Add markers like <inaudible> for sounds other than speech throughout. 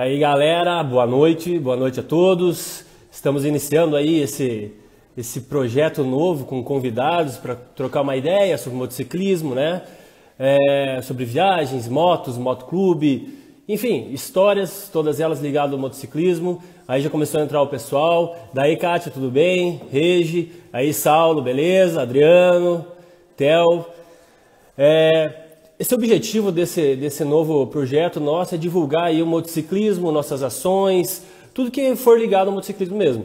aí, galera, boa noite, boa noite a todos. Estamos iniciando aí esse, esse projeto novo com convidados para trocar uma ideia sobre motociclismo, né? É, sobre viagens, motos, motoclube, enfim, histórias, todas elas ligadas ao motociclismo. Aí já começou a entrar o pessoal. Daí, Kátia, tudo bem? Regi, aí Saulo, beleza? Adriano, Theo. É, esse objetivo desse, desse novo projeto nosso é divulgar aí o motociclismo, nossas ações, tudo que for ligado ao motociclismo mesmo.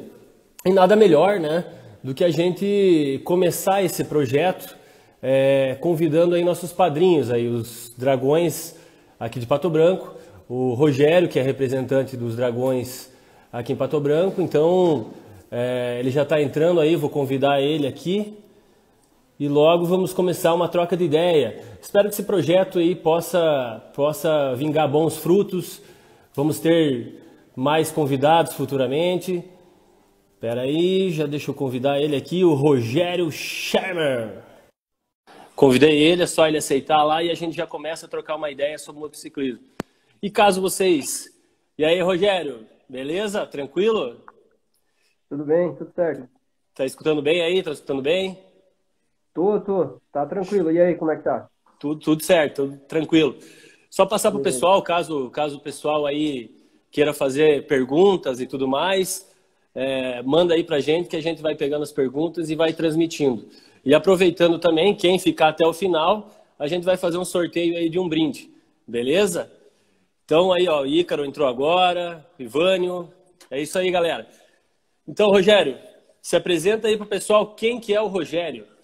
E nada melhor, né, do que a gente começar esse projeto é, convidando aí nossos padrinhos, aí os dragões aqui de Pato Branco, o Rogério, que é representante dos dragões aqui em Pato Branco, então é, ele já está entrando aí, vou convidar ele aqui e logo vamos começar uma troca de ideia. Espero que esse projeto aí possa, possa vingar bons frutos. Vamos ter mais convidados futuramente. Espera aí, já deixa eu convidar ele aqui, o Rogério Schermer. Convidei ele, é só ele aceitar lá e a gente já começa a trocar uma ideia sobre motociclismo. E caso vocês. E aí, Rogério, beleza? Tranquilo? Tudo bem, tudo certo. Tá escutando bem aí? Tá escutando bem? Tô, tô. Tá tranquilo. E aí, como é que tá? Tudo, tudo certo, tudo tranquilo. Só passar para o pessoal, caso, caso o pessoal aí queira fazer perguntas e tudo mais, é, manda aí para a gente que a gente vai pegando as perguntas e vai transmitindo. E aproveitando também, quem ficar até o final, a gente vai fazer um sorteio aí de um brinde, beleza? Então aí, ó, Ícaro entrou agora, Ivânio, é isso aí, galera. Então, Rogério, se apresenta aí para o pessoal quem que é o Rogério.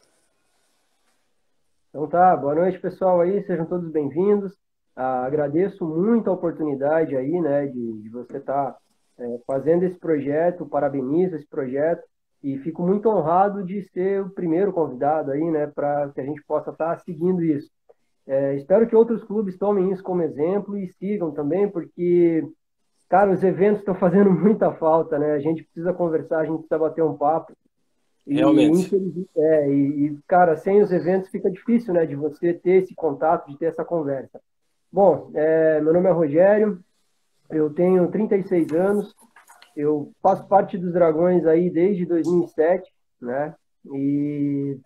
Então tá, boa noite pessoal aí, sejam todos bem-vindos. Ah, agradeço muito a oportunidade aí, né, de, de você estar tá, é, fazendo esse projeto, parabenizo esse projeto e fico muito honrado de ser o primeiro convidado aí, né, para que a gente possa estar tá seguindo isso. É, espero que outros clubes tomem isso como exemplo e sigam também, porque, cara, os eventos estão fazendo <laughs> muita falta, né? A gente precisa conversar, a gente precisa bater um papo. Realmente. E, é, e, e, cara, sem os eventos fica difícil, né, de você ter esse contato, de ter essa conversa. Bom, é, meu nome é Rogério, eu tenho 36 anos, eu faço parte dos Dragões aí desde 2007, né, e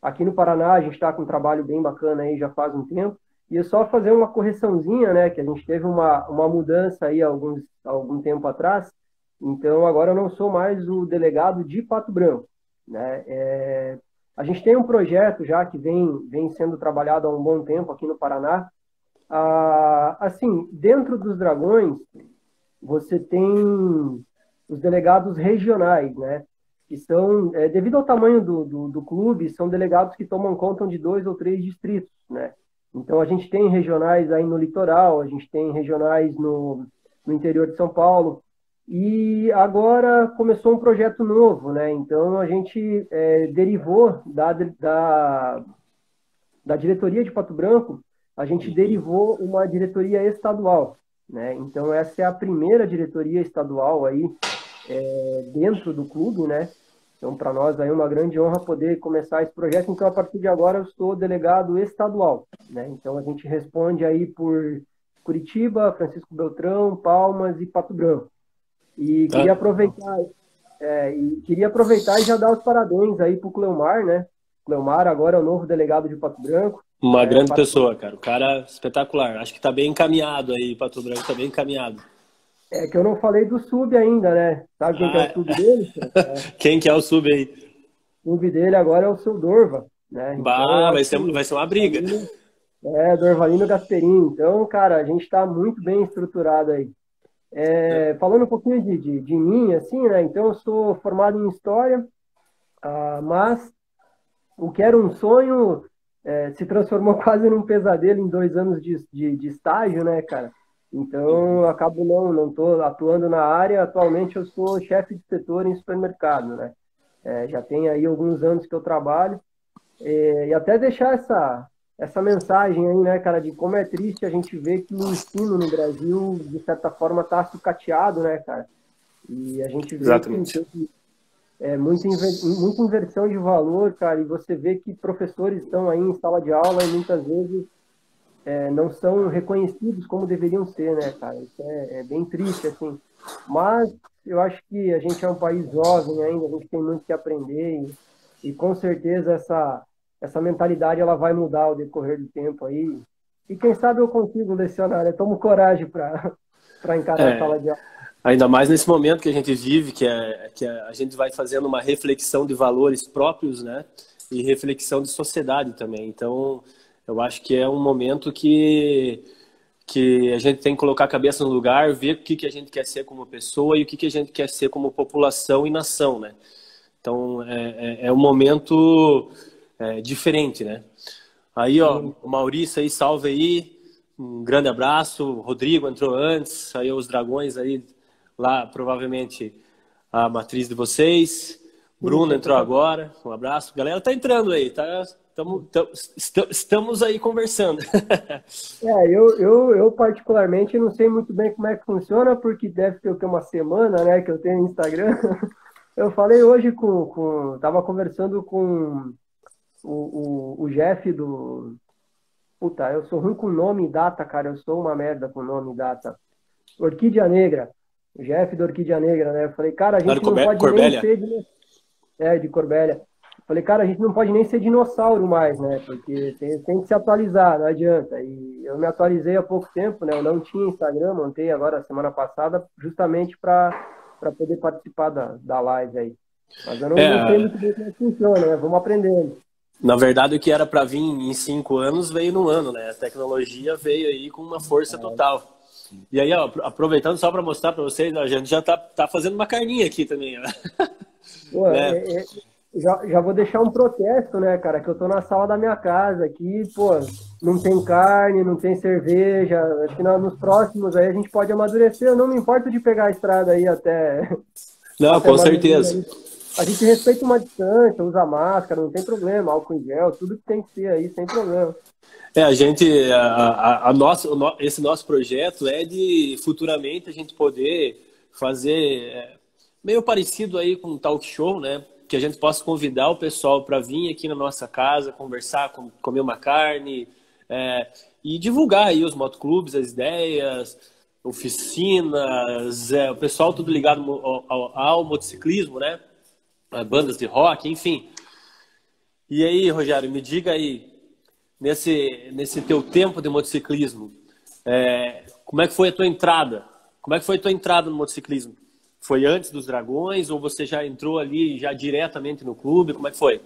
aqui no Paraná a gente está com um trabalho bem bacana aí já faz um tempo, e é só fazer uma correçãozinha, né, que a gente teve uma, uma mudança aí alguns, algum tempo atrás, então agora eu não sou mais o delegado de Pato Branco, né? É, a gente tem um projeto já que vem, vem sendo trabalhado há um bom tempo aqui no Paraná. Ah, assim, dentro dos dragões, você tem os delegados regionais, né? Que são, é, devido ao tamanho do, do, do, clube, são delegados que tomam conta de dois ou três distritos, né? Então, a gente tem regionais aí no litoral, a gente tem regionais no, no interior de São Paulo, e agora começou um projeto novo, né? Então a gente é, derivou da, da, da diretoria de Pato Branco, a gente derivou uma diretoria estadual, né? Então essa é a primeira diretoria estadual aí é, dentro do clube, né? Então para nós aí é uma grande honra poder começar esse projeto. Então a partir de agora eu estou delegado estadual, né? Então a gente responde aí por Curitiba, Francisco Beltrão, Palmas e Pato Branco. E tá. queria aproveitar, é, e queria aproveitar e já dar os parabéns aí pro Cleomar, né? Cleomar agora é o novo delegado de Pato Branco. Uma é, grande Pato... pessoa, cara. O cara espetacular. Acho que tá bem encaminhado aí, Pato Branco tá bem encaminhado. É que eu não falei do sub ainda, né? Sabe quem ah, que é o sub dele? É. <laughs> quem que é o sub aí? O sub dele agora é o seu Dorva, né? Então, bah, vai, ser, vai ser uma briga. É, Dorvalino Gasperini. Então, cara, a gente tá muito bem estruturado aí. É, falando um pouquinho de, de, de, mim, assim, né? Então, eu sou formado em História, ah, mas o que era um sonho é, se transformou <laughs> quase num pesadelo em dois anos de, de, de estágio, né, cara? Então, eu acabo não não tô atuando na área. Atualmente, eu sou chefe de setor em supermercado, né? É, já tem aí alguns anos que eu trabalho. É, e até deixar essa, essa mensagem aí, né, cara, de como é triste a gente ver que o ensino no Brasil, de certa forma, está sucateado, né, cara? E a gente vê Exatamente. que é muita, muita inversão de valor, cara, e você vê que professores estão aí em sala de aula e muitas vezes é, não são reconhecidos como deveriam ser, né, cara? Isso é, é, bem triste, assim. Mas eu acho que a gente é um país jovem ainda, a gente tem muito que aprender e, e com certeza essa, essa mentalidade ela vai mudar ao decorrer do tempo aí. E quem sabe eu consigo lecionar, né? Tomo coragem para <laughs> encarar é, a sala de aula. Ainda mais nesse momento que a gente vive, que, é, que a gente vai fazendo uma reflexão de valores próprios, né? E reflexão de sociedade também. Então, eu acho que é um momento que, que a gente tem que colocar a cabeça no lugar, ver o que, que a gente quer ser como pessoa e o que, que a gente quer ser como população e nação, né? Então, é, é, é um momento é, diferente, né? Aí, ó, o Maurício aí, salve aí. Um grande abraço. O Rodrigo entrou antes. Aí os dragões aí, lá, provavelmente a matriz de vocês. Bruno entrou agora. Um abraço. Galera tá entrando aí, tá? Tamo, tamo, estamos aí conversando. <laughs> é, eu, eu, eu particularmente não sei muito bem como é que funciona, porque deve ter uma semana, né, que eu tenho Instagram. <laughs> Eu falei hoje com, com tava conversando com o, o, o Jeff do. Puta, eu sou ruim com nome e data, cara. Eu sou uma merda com nome e data. Orquídea Negra. O Jeff do Orquídea Negra, né? Eu falei, cara, a gente não pode Corbélia. nem ser de. É, de Corbélia. Falei, cara, a gente não pode nem ser dinossauro mais, né? Porque tem, tem, que se atualizar, não adianta. E eu me atualizei há pouco tempo, né? Eu não tinha Instagram, montei agora semana passada, justamente para poder participar da, da live aí. Mas eu não, é, não sei muito bem como é funciona, né? Vamos aprendendo. Na verdade, o que era para vir em cinco anos veio no ano, né? A tecnologia veio aí com uma força é. total. E aí, ó, aproveitando só para mostrar para vocês, a gente já tá, tá fazendo uma carninha aqui também. Pô, <laughs> né? é, é, já, já vou deixar um protesto, né, cara? Que eu tô na sala da minha casa aqui, pô, não tem carne, não tem cerveja. Acho que nos próximos aí a gente pode amadurecer. Eu não me importo de pegar a estrada aí até. Não, <laughs> até com certeza. A gente respeita uma distância, usa máscara, não tem problema, álcool em gel, tudo que tem que ser aí, sem problema. É, a gente, a, a, a nossa, esse nosso projeto é de futuramente a gente poder fazer é, meio parecido aí com um talk show, né? que a gente possa convidar o pessoal para vir aqui na nossa casa, conversar, comer uma carne é, e divulgar aí os motoclubes, as ideias, oficinas, é, o pessoal tudo ligado ao, ao, ao, motociclismo, né? Bandas de rock, enfim. E aí, Rogério, me diga aí, nesse, nesse teu tempo de motociclismo, é, como é que foi a tua entrada? Como é que foi a tua entrada no motociclismo? Foi antes dos Dragões ou você já entrou ali já diretamente no clube? Como é que foi?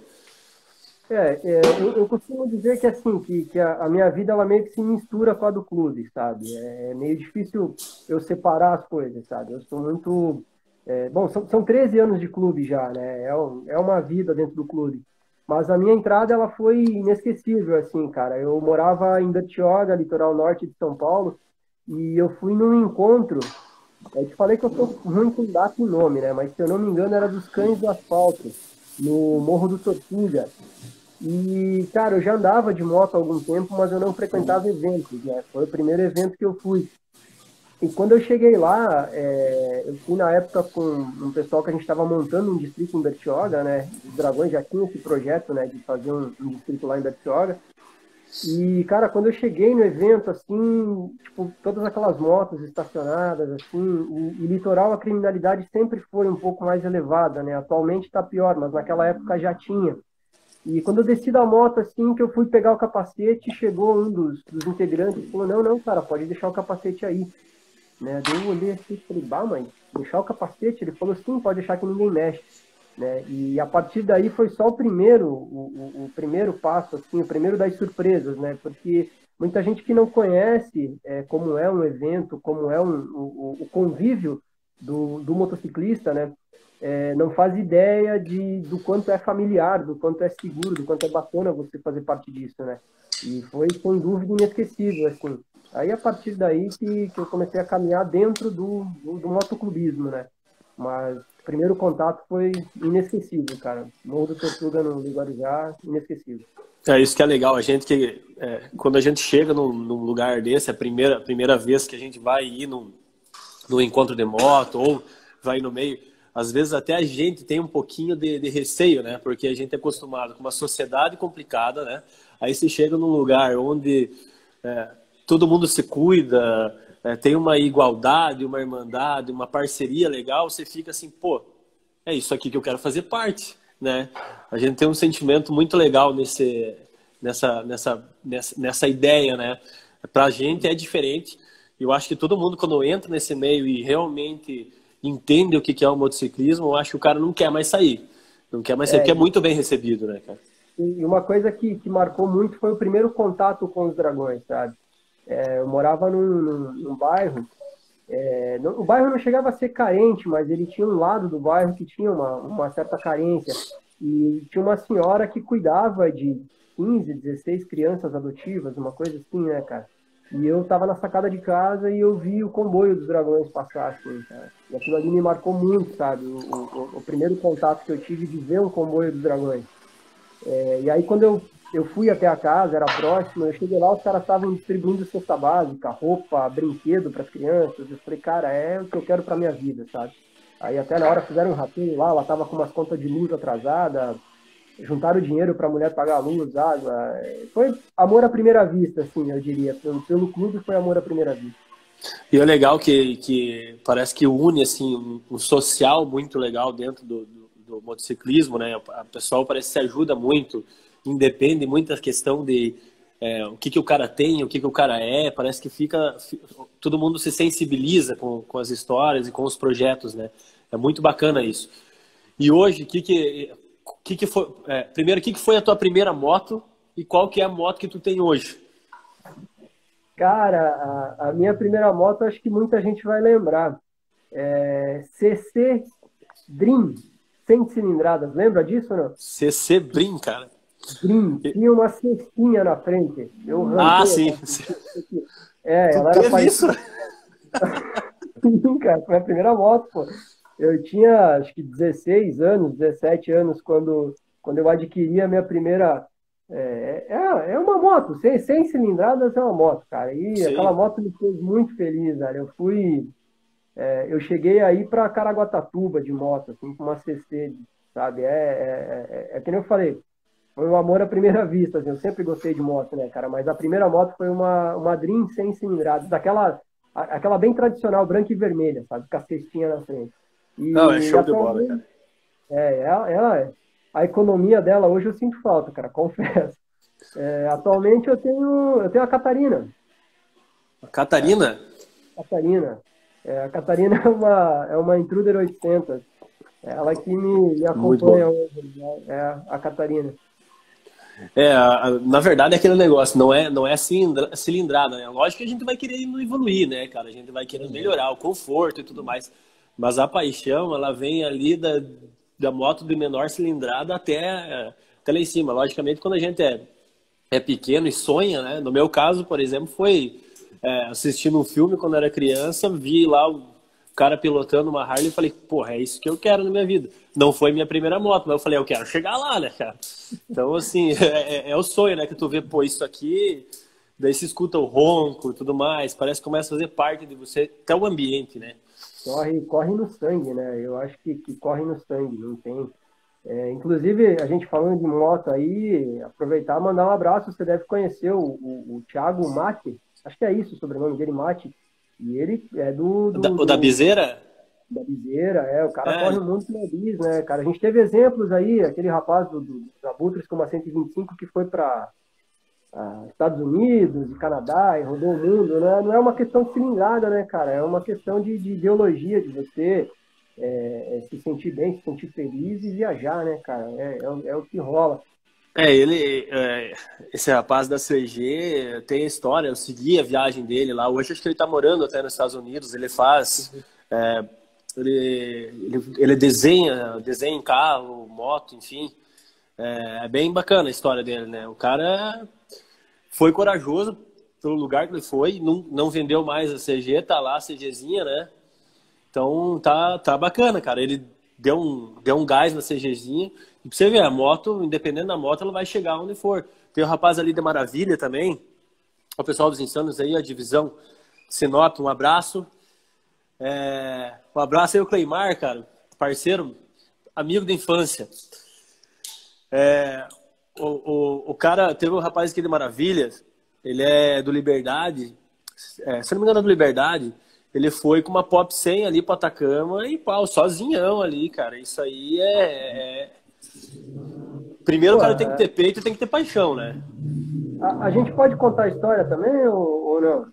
É, é eu, eu, costumo dizer que assim que, que a, a, minha vida ela meio que se mistura com a do clube, sabe? É, é meio difícil eu separar as coisas, sabe? Eu sou muito é, bom, são, são 13 anos de clube já, né? É, um, é uma vida dentro do clube. Mas a minha entrada ela foi inesquecível, assim, cara. Eu morava em Bertioga, litoral norte de São Paulo, e eu fui num encontro eu te falei que eu sou ruim com data e nome, né? Mas se eu não me engano era dos Cães do Asfalto, no Morro do Tortuga. E, cara, eu já andava de moto há algum tempo, mas eu não frequentava eventos, né? Foi o primeiro evento que eu fui. E quando eu cheguei lá, é, eu fui na época com um pessoal que a gente estava montando um distrito em Bertioga, né? Os Dragões já tinham esse projeto, né, de fazer um, um distrito lá em Bertioga. E, cara, quando eu cheguei no evento, assim, tipo, todas aquelas motos estacionadas, assim, e, litoral a criminalidade sempre foi um pouco mais elevada, né? Atualmente está pior, mas naquela época já tinha. E quando eu desci da moto, assim, que eu fui pegar o capacete, chegou um dos, dos integrantes e falou, não, não, cara, pode deixar o capacete aí. Né? Daí eu olhei assim e falei, bah, mãe, deixar o capacete? Ele falou, sim, pode deixar que ninguém mexe. Né? E a partir daí foi só o primeiro, o, o, o, primeiro passo, assim, o primeiro das surpresas, né? Porque muita gente que não conhece é, como é um evento, como é um, o, o convívio do, do motociclista, né? É, não faz ideia de, do quanto é familiar, do quanto é seguro, do quanto é bacana você fazer parte disso, né? E foi, sem dúvida, inesquecível, assim. Aí, a partir daí que, que eu comecei a caminhar dentro do, do, do motoclubismo, né? Mas o primeiro contato foi inesquecível, cara. Morro do Tortuga no Guarujá, inesquecível. É isso que é legal. A gente que é, quando a gente chega num, num, lugar desse, a primeira a primeira vez que a gente vai ir num, num encontro de moto ou vai no meio, às vezes até a gente tem um pouquinho de, de, receio, né? Porque a gente é acostumado com uma sociedade complicada, né? Aí você chega num lugar onde é, todo mundo se cuida, é, tem uma igualdade, uma irmandade, uma parceria legal, você fica assim, pô, é isso aqui que eu quero fazer parte, né? A gente tem um sentimento muito legal nesse, nessa, nessa, nessa, nessa ideia, né? Para a gente é diferente. Eu acho que todo mundo, quando entra nesse meio e realmente entende o que é o motociclismo, eu acho que o cara não quer mais sair. Não quer mais sair, é, porque é muito bem recebido, né, cara? E uma coisa que, que marcou muito foi o primeiro contato com os dragões, sabe? É, eu morava num, num, num bairro, é, no, o bairro não chegava a ser carente, mas ele tinha um lado do bairro que tinha uma, uma certa carência. E tinha uma senhora que cuidava de 15, 16 crianças adotivas, uma coisa assim, né, cara? E eu tava na sacada de casa e eu vi o comboio dos dragões passar, assim, cara. E aquilo ali me marcou muito, sabe? O, o, o primeiro contato que eu tive de ver um comboio dos dragões. É, e aí quando eu, eu fui até a casa, era próximo, eu cheguei lá, os caras estavam distribuindo cesta básica, roupa, brinquedo para as crianças. Eu falei, cara, é o que eu quero para minha vida, sabe? Aí até na hora fizeram um rateio lá, ela tava com umas contas de luz atrasada, juntaram dinheiro para a mulher pagar a luz, água. Foi amor à primeira vista, assim, eu diria. Pelo, pelo clube foi amor à primeira vista. E é legal que, que parece que une assim um, um social muito legal dentro do, do, do, motociclismo, né? A pessoal parece que se ajuda muito, independe muito da questão de é, o que, que o cara tem, o que, que o cara é. Parece que fica todo mundo se sensibiliza com, com as histórias e com os projetos, né? É muito bacana isso. E hoje, que que que, que foi, é, primeiro, o que, que foi a tua primeira moto e qual que é a moto que tu tem hoje? Cara, a, a minha primeira moto, acho que muita gente vai lembrar. É CC Dream, 100 cilindradas. Lembra disso não? CC Dream, cara. Dream. Tinha uma cestinha na frente. Eu ah, sim. É, tu ela era isso? <laughs> sim, cara, foi a primeira moto, pô. Eu tinha, acho que 16 anos, 17 anos, quando, quando eu adquiri a minha primeira. É, é, é uma moto, 100, 100 cilindradas é uma moto, cara. E Sim. aquela moto me fez muito feliz, cara. Eu fui. É, eu cheguei aí para Caraguatatuba de moto, assim, com uma CC, sabe? É, é, é, é que nem eu falei, foi um amor à primeira vista, assim, eu sempre gostei de moto, né, cara? Mas a primeira moto foi uma, uma Dream 100 cilindradas, daquela aquela bem tradicional, branca e vermelha, sabe? Com a cestinha na frente. E Não, é show de bola, cara. É, ela, ela, a economia dela hoje eu sinto falta, cara, <laughs> confesso. É, atualmente eu tenho, eu tenho a Catarina. A Catarina? É, Catarina. É, a Catarina é uma, é uma Intruder 800. É ela que me, me acompanha hoje, né? é a Catarina. É, na verdade é aquele negócio, não é, não é cilindrada, né? Lógico que a gente vai querer evoluir, né, cara? A gente vai querer melhorar o conforto e tudo mais. Mas a paixão, ela vem ali da, da moto de menor cilindrada até, até lá em cima. Logicamente, quando a gente é, é pequeno e sonha, né? No meu caso, por exemplo, foi é, assistindo um filme quando era criança, vi lá o cara pilotando uma Harley e falei, porra, é isso que eu quero na minha vida. Não foi minha primeira moto, mas eu falei, eu quero chegar lá, né, cara? Então, assim, <laughs> é, é, é o sonho, né? Que tu vê, pô, isso aqui daí se escuta o ronco e tudo mais, parece que começa a fazer parte de você, até o ambiente, né? corre, corre no sangue, né? Eu acho que, que corre no sangue, não tem. É, inclusive, a gente falando de moto aí, aproveitar e mandar um abraço. Você deve conhecer o, o, o Thiago Mate, acho que é isso o sobrenome dele, Mate. E ele é do. do da, o da Bizeira? Da Bizeira, é. O cara é. corre na bis, né, cara? A gente teve exemplos aí, aquele rapaz do, do, dos Abutres com uma 125 que foi para Estados Unidos, Canadá, e rodou o mundo, né? não é uma questão de cilindrada, né, cara? É uma questão de, de ideologia, de você é, é, se sentir bem, se sentir feliz e viajar, né, cara? É, é, é o que rola. É, ele, é, esse rapaz da CG tem história, eu segui a viagem dele lá. Hoje acho que ele está morando até nos Estados Unidos. Ele faz, é, ele, ele, ele, desenha, desenha em carro, moto, enfim. É, é, bem bacana a história dele, né? O cara foi corajoso pelo lugar que ele foi, não, não vendeu mais a CG, tá lá a CGzinha, né? Então tá, tá bacana, cara. Ele deu um, deu um gás na CGzinha. E pra você ver, a moto, independente da moto, ela vai chegar onde for. Tem o rapaz ali de Maravilha também. O pessoal dos Insanos aí, a divisão Sinop, um abraço. É, um abraço aí o Cleimar, cara, parceiro, amigo da infância. É, o, o, o cara teve um rapaz aqui de Maravilhas ele é do Liberdade, é, se não me engano é do Liberdade, ele foi com uma pop 100 ali para Atacama e pau, sozinhão ali, cara. Isso aí é. é... Primeiro Pô, o cara tem que ter peito e tem que ter paixão, né? A, a gente pode contar a história também ou, ou não?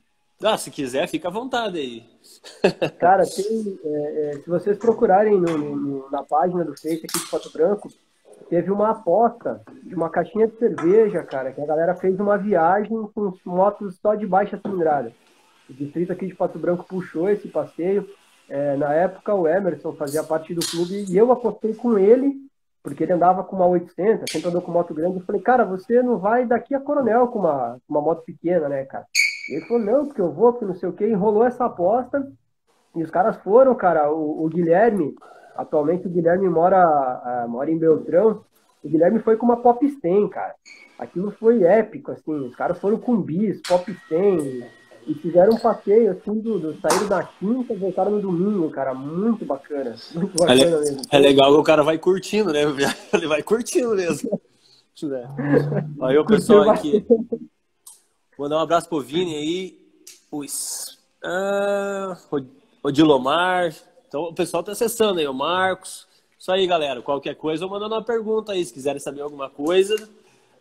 Ah, se quiser, fica à vontade aí. <laughs> Cara, tem, é, é, se vocês procurarem no, no, na página do Face aqui de Pato Branco, teve uma aposta de uma caixinha de cerveja, cara, que a galera fez uma viagem com motos só de baixa cilindrada. O distrito aqui de Pato Branco puxou esse passeio. É, na época, o Emerson fazia parte do clube e eu apostei com ele, porque ele andava com uma 800, sempre andou com moto grande. Eu falei, cara, você não vai daqui a Coronel com uma, uma moto pequena, né, cara? Ele falou, não, porque eu vou, porque não sei o quê. Enrolou essa aposta e os caras foram, cara. O, o Guilherme, atualmente o Guilherme mora, uh, mora em Beltrão. O Guilherme foi com uma Pop 100, cara. Aquilo foi épico, assim. Os caras foram com bis, Pop 100, e fizeram um passeio assim do, do saíram da quinta e voltaram no domingo, cara. Muito bacana. Muito é bacana é, mesmo. É legal que o cara vai curtindo, né? <laughs> Ele vai curtindo mesmo. <laughs> Aí o pessoal aqui. Mandar um abraço pro Vini aí. Os, ah, o Dilomar. Então o pessoal tá acessando aí, o Marcos. Isso aí, galera. Qualquer coisa, eu mandando uma pergunta aí, se quiserem saber alguma coisa,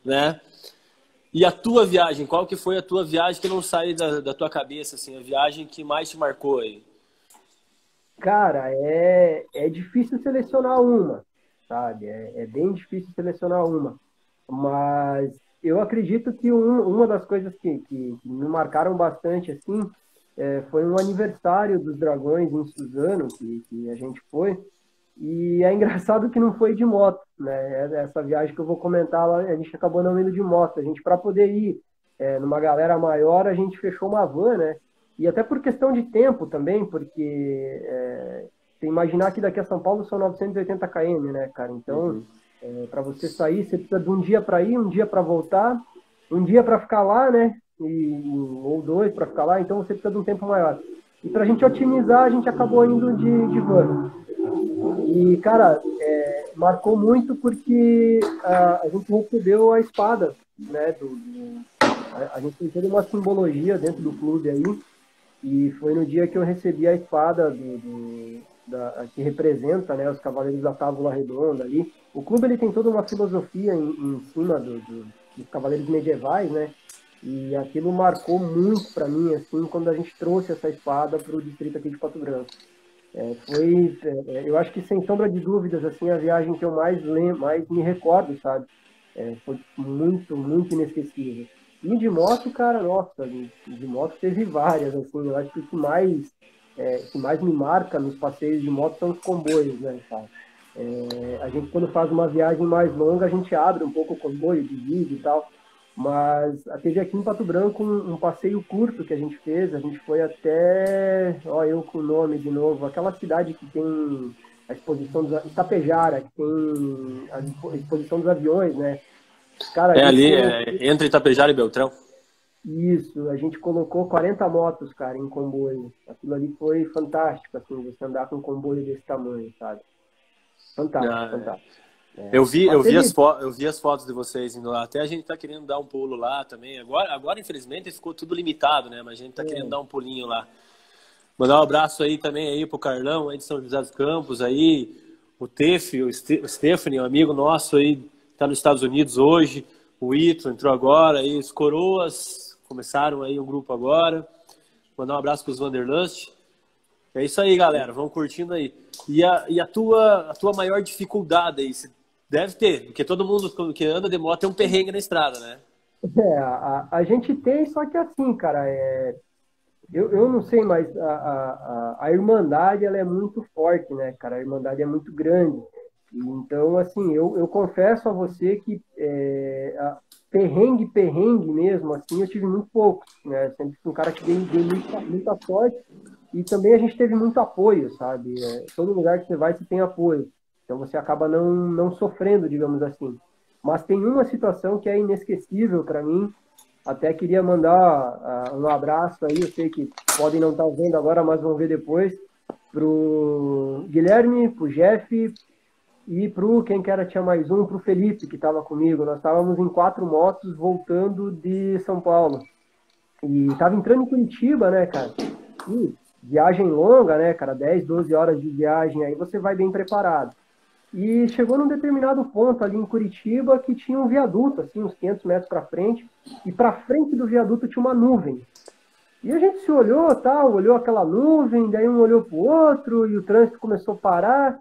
né? E a tua viagem, qual que foi a tua viagem que não sai da, da tua cabeça, assim, a viagem que mais te marcou aí? Cara, é, é difícil selecionar uma, sabe? É, é bem difícil selecionar uma. Mas eu acredito que um, uma das coisas que, que, me marcaram bastante, assim, é, foi um aniversário dos Dragões em Suzano, que, que a gente foi. E é <laughs> engraçado que não foi de moto, né? Essa viagem que eu vou comentar, a gente acabou não indo de moto. A gente, para poder ir é, numa galera maior, a gente fechou uma van, né? E até por questão de tempo também, porque é, imaginar que daqui a São Paulo são 980 km, né, cara? Então, uhum. É, para você sair, você precisa de um dia para ir, um dia para voltar, um dia para ficar lá, né? E, ou dois para ficar lá, então você precisa de um tempo maior. E para a gente otimizar, a gente acabou indo de, de van. E, cara, é, marcou muito porque a, a, gente recebeu a espada, né? Do, do, a, a, gente tem uma simbologia dentro do clube aí. E foi no dia que eu recebi a espada do, do da, que representa né, os Cavaleiros da Tábula Redonda ali. O clube ele tem toda uma filosofia em, em cima do, dos Cavaleiros medievais, né? E aquilo marcou muito para mim, assim, quando a gente trouxe essa espada para o distrito aqui de Pato Branco. É, foi, é, eu acho que sem sombra de dúvidas, assim, a viagem que eu mais lembro, mais me recordo, sabe? É, foi muito, muito inesquecível. E de moto, cara, nossa, de, de moto teve várias, assim, eu acho que o que mais, é, que mais me marca nos passeios de moto são os comboios, né, cara? É, a gente, quando faz uma viagem mais longa, a gente abre um pouco o comboio, divide e tal. Mas teve aqui em Pato Branco um, um, passeio curto que a gente fez. A gente foi até, ó, eu com o nome de novo, aquela cidade que tem a exposição dos Itapejara, que tem a exposição dos aviões, né? Cara, é ali, é, entre Itapejara e Beltrão. Isso, a gente colocou 40 motos, cara, em comboio. Aquilo ali foi fantástico, assim, você andar com um comboio desse tamanho, sabe? Fantástico, ah, é. fantástico. É. Eu vi, eu vi, as eu vi as fotos de vocês indo lá. Até a gente tá querendo dar um pulo lá também. Agora, agora infelizmente, ficou tudo limitado, né? Mas a gente tá é. querendo dar um pulinho lá. Mandar um abraço aí também aí pro Carlão, aí de São José dos Campos, aí, o Tef, o, Stephanie, um amigo nosso aí, tá nos Estados Unidos hoje. O Ito entrou agora, aí os Coroas começaram aí um grupo agora. Mandar um abraço pros Vanderlust. É isso aí, galera. Vamos curtindo aí. E a, e a, tua, a tua maior dificuldade aí? Deve ter, porque todo mundo que anda de moto tem um perrengue na estrada, né? É, a, a gente tem, só que assim, cara, é, eu, eu não sei, mas a, a, a Irmandade ela é muito forte, né, cara? A Irmandade é muito grande. Então, assim, eu, eu confesso a você que é, a, perrengue, perrengue mesmo, assim, eu tive muito pouco, né? Sempre fui um cara que deu, deu muita, muita sorte e também a gente teve muito apoio, sabe? É, todo lugar que você vai, você tem apoio. Então você acaba não, não sofrendo, digamos assim. Mas tem uma situação que é inesquecível para mim. Até queria mandar uh, um abraço aí, eu sei que podem não estar tá vendo agora, mas vão ver depois, pro Guilherme, pro Jeff e pro quem que era tinha mais um, pro Felipe que estava comigo. Nós estávamos em quatro motos voltando de São Paulo. E tava entrando em Curitiba, né, cara? E viagem longa, né, cara? 10, 12 horas de viagem, aí você vai bem preparado. E chegou num determinado ponto ali em Curitiba que tinha um viaduto, assim, uns 500 metros para frente, e para frente do viaduto tinha uma nuvem. E a gente se olhou, tal, olhou aquela nuvem, daí um olhou pro outro e o trânsito começou a parar.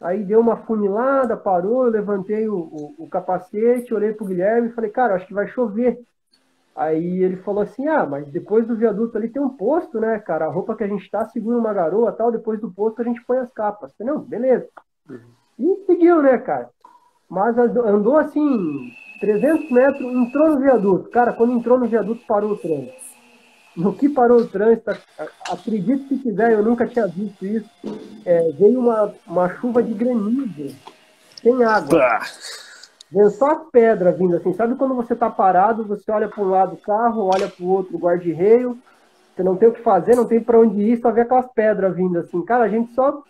Aí deu uma funilada, parou, eu levantei o, o, o capacete, olhei pro Guilherme e falei, cara, acho que vai chover. Aí ele falou assim, ah, mas depois do viaduto ali tem um posto, né, cara? A roupa que a gente tá segura uma garoa tal, depois do posto a gente põe as capas. Falei, não, beleza. Uhum. E seguiu, né, cara? Mas andou assim, 300 metros, entrou no viaduto. Cara, quando entrou no viaduto, parou o trânsito no que parou o trânsito, acredite se quiser, eu nunca tinha visto isso. É, veio uma, uma chuva de granizo, sem água. Veio só a pedra vindo assim. Sabe quando você tá parado, você olha para um lado do carro, olha para o outro guarda-reio, você não tem o que fazer, não tem para onde ir, só vê aquelas pedras vindo assim. Cara, a gente só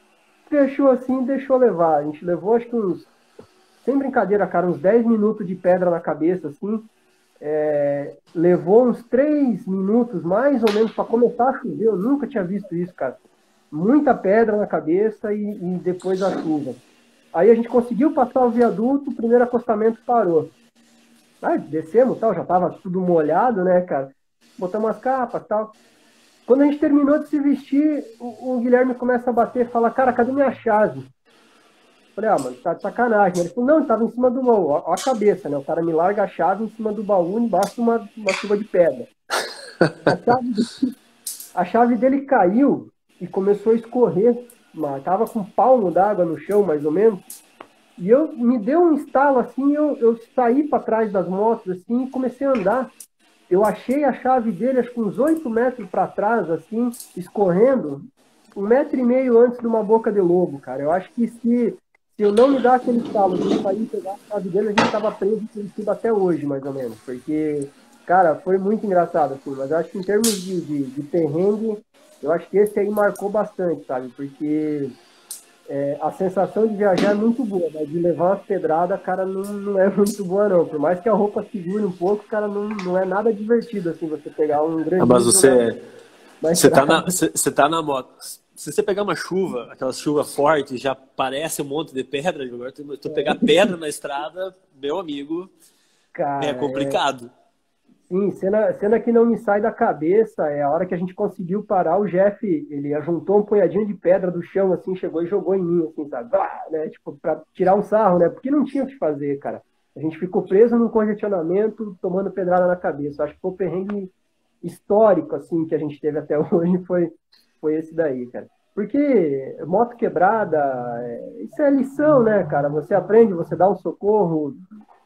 fechou assim e deixou levar. A gente levou acho que uns, sem brincadeira, cara, uns 10 minutos de pedra na cabeça, assim é, levou uns três minutos mais ou menos para começar a chover. Eu nunca tinha visto isso, cara. Muita pedra na cabeça e, e depois a chuva. Aí a gente conseguiu passar o viaduto, o primeiro acostamento parou. Aí descemos, tal, já tava tudo molhado, né, cara? Botamos as capas, tal. Quando a gente terminou de se vestir, o, o Guilherme começa a bater, fala: "Cara, cadê minha chave?" Falei, ah, mano, tá de sacanagem. Ele falou, não, tava em cima do baú. Ó, a cabeça, né? O cara me larga a chave em cima do baú, embaixo de uma, uma chuva de pedra. A chave, a chave dele caiu e começou a escorrer. Mas tava com um palmo d'água no chão, mais ou menos. E eu me deu um estalo assim, eu, eu saí para trás das motos assim e comecei a andar. Eu achei a chave dele, acho que uns oito metros para trás, assim, escorrendo, um metro e meio antes de uma boca de lobo, cara. Eu acho que se se eu não me dar aquele estalo de sair pegar a chave dele, a gente estava preso em Curitiba até hoje, mais ou menos. Porque, cara, foi muito engraçado, assim. Mas eu acho que em termos de, de, de perrengue, eu acho que esse aí marcou bastante, sabe? Porque é, a sensação de viajar é muito boa, mas de levar umas pedradas, cara, não, não é <laughs> muito boa, não. Por mais que a roupa segure um pouco, cara, não, não é nada divertido, assim, você pegar um grande... Ah, mas <laughs> você... Você tá, na, você tá na moto se você pegar uma chuva, aquela chuva forte, já parece um monte de pedra, agora tu, tu pegar pedra na estrada, meu amigo, Cara, é complicado. É... Sim, cena, cena que não me sai da cabeça é a hora que a gente conseguiu parar, o Jeff, ele ajuntou um punhadinho de pedra do chão, assim, chegou e jogou em mim, assim, sabe? Ah, né? Tipo, pra tirar um sarro, né? Porque não tinha o que fazer, cara. A gente ficou preso num congestionamento, tomando pedrada na cabeça. Acho que foi o perrengue histórico, assim, que a gente teve até <laughs> hoje, foi foi esse daí, cara. Porque moto quebrada, é, isso é lição, né, cara? Você aprende, você dá um socorro,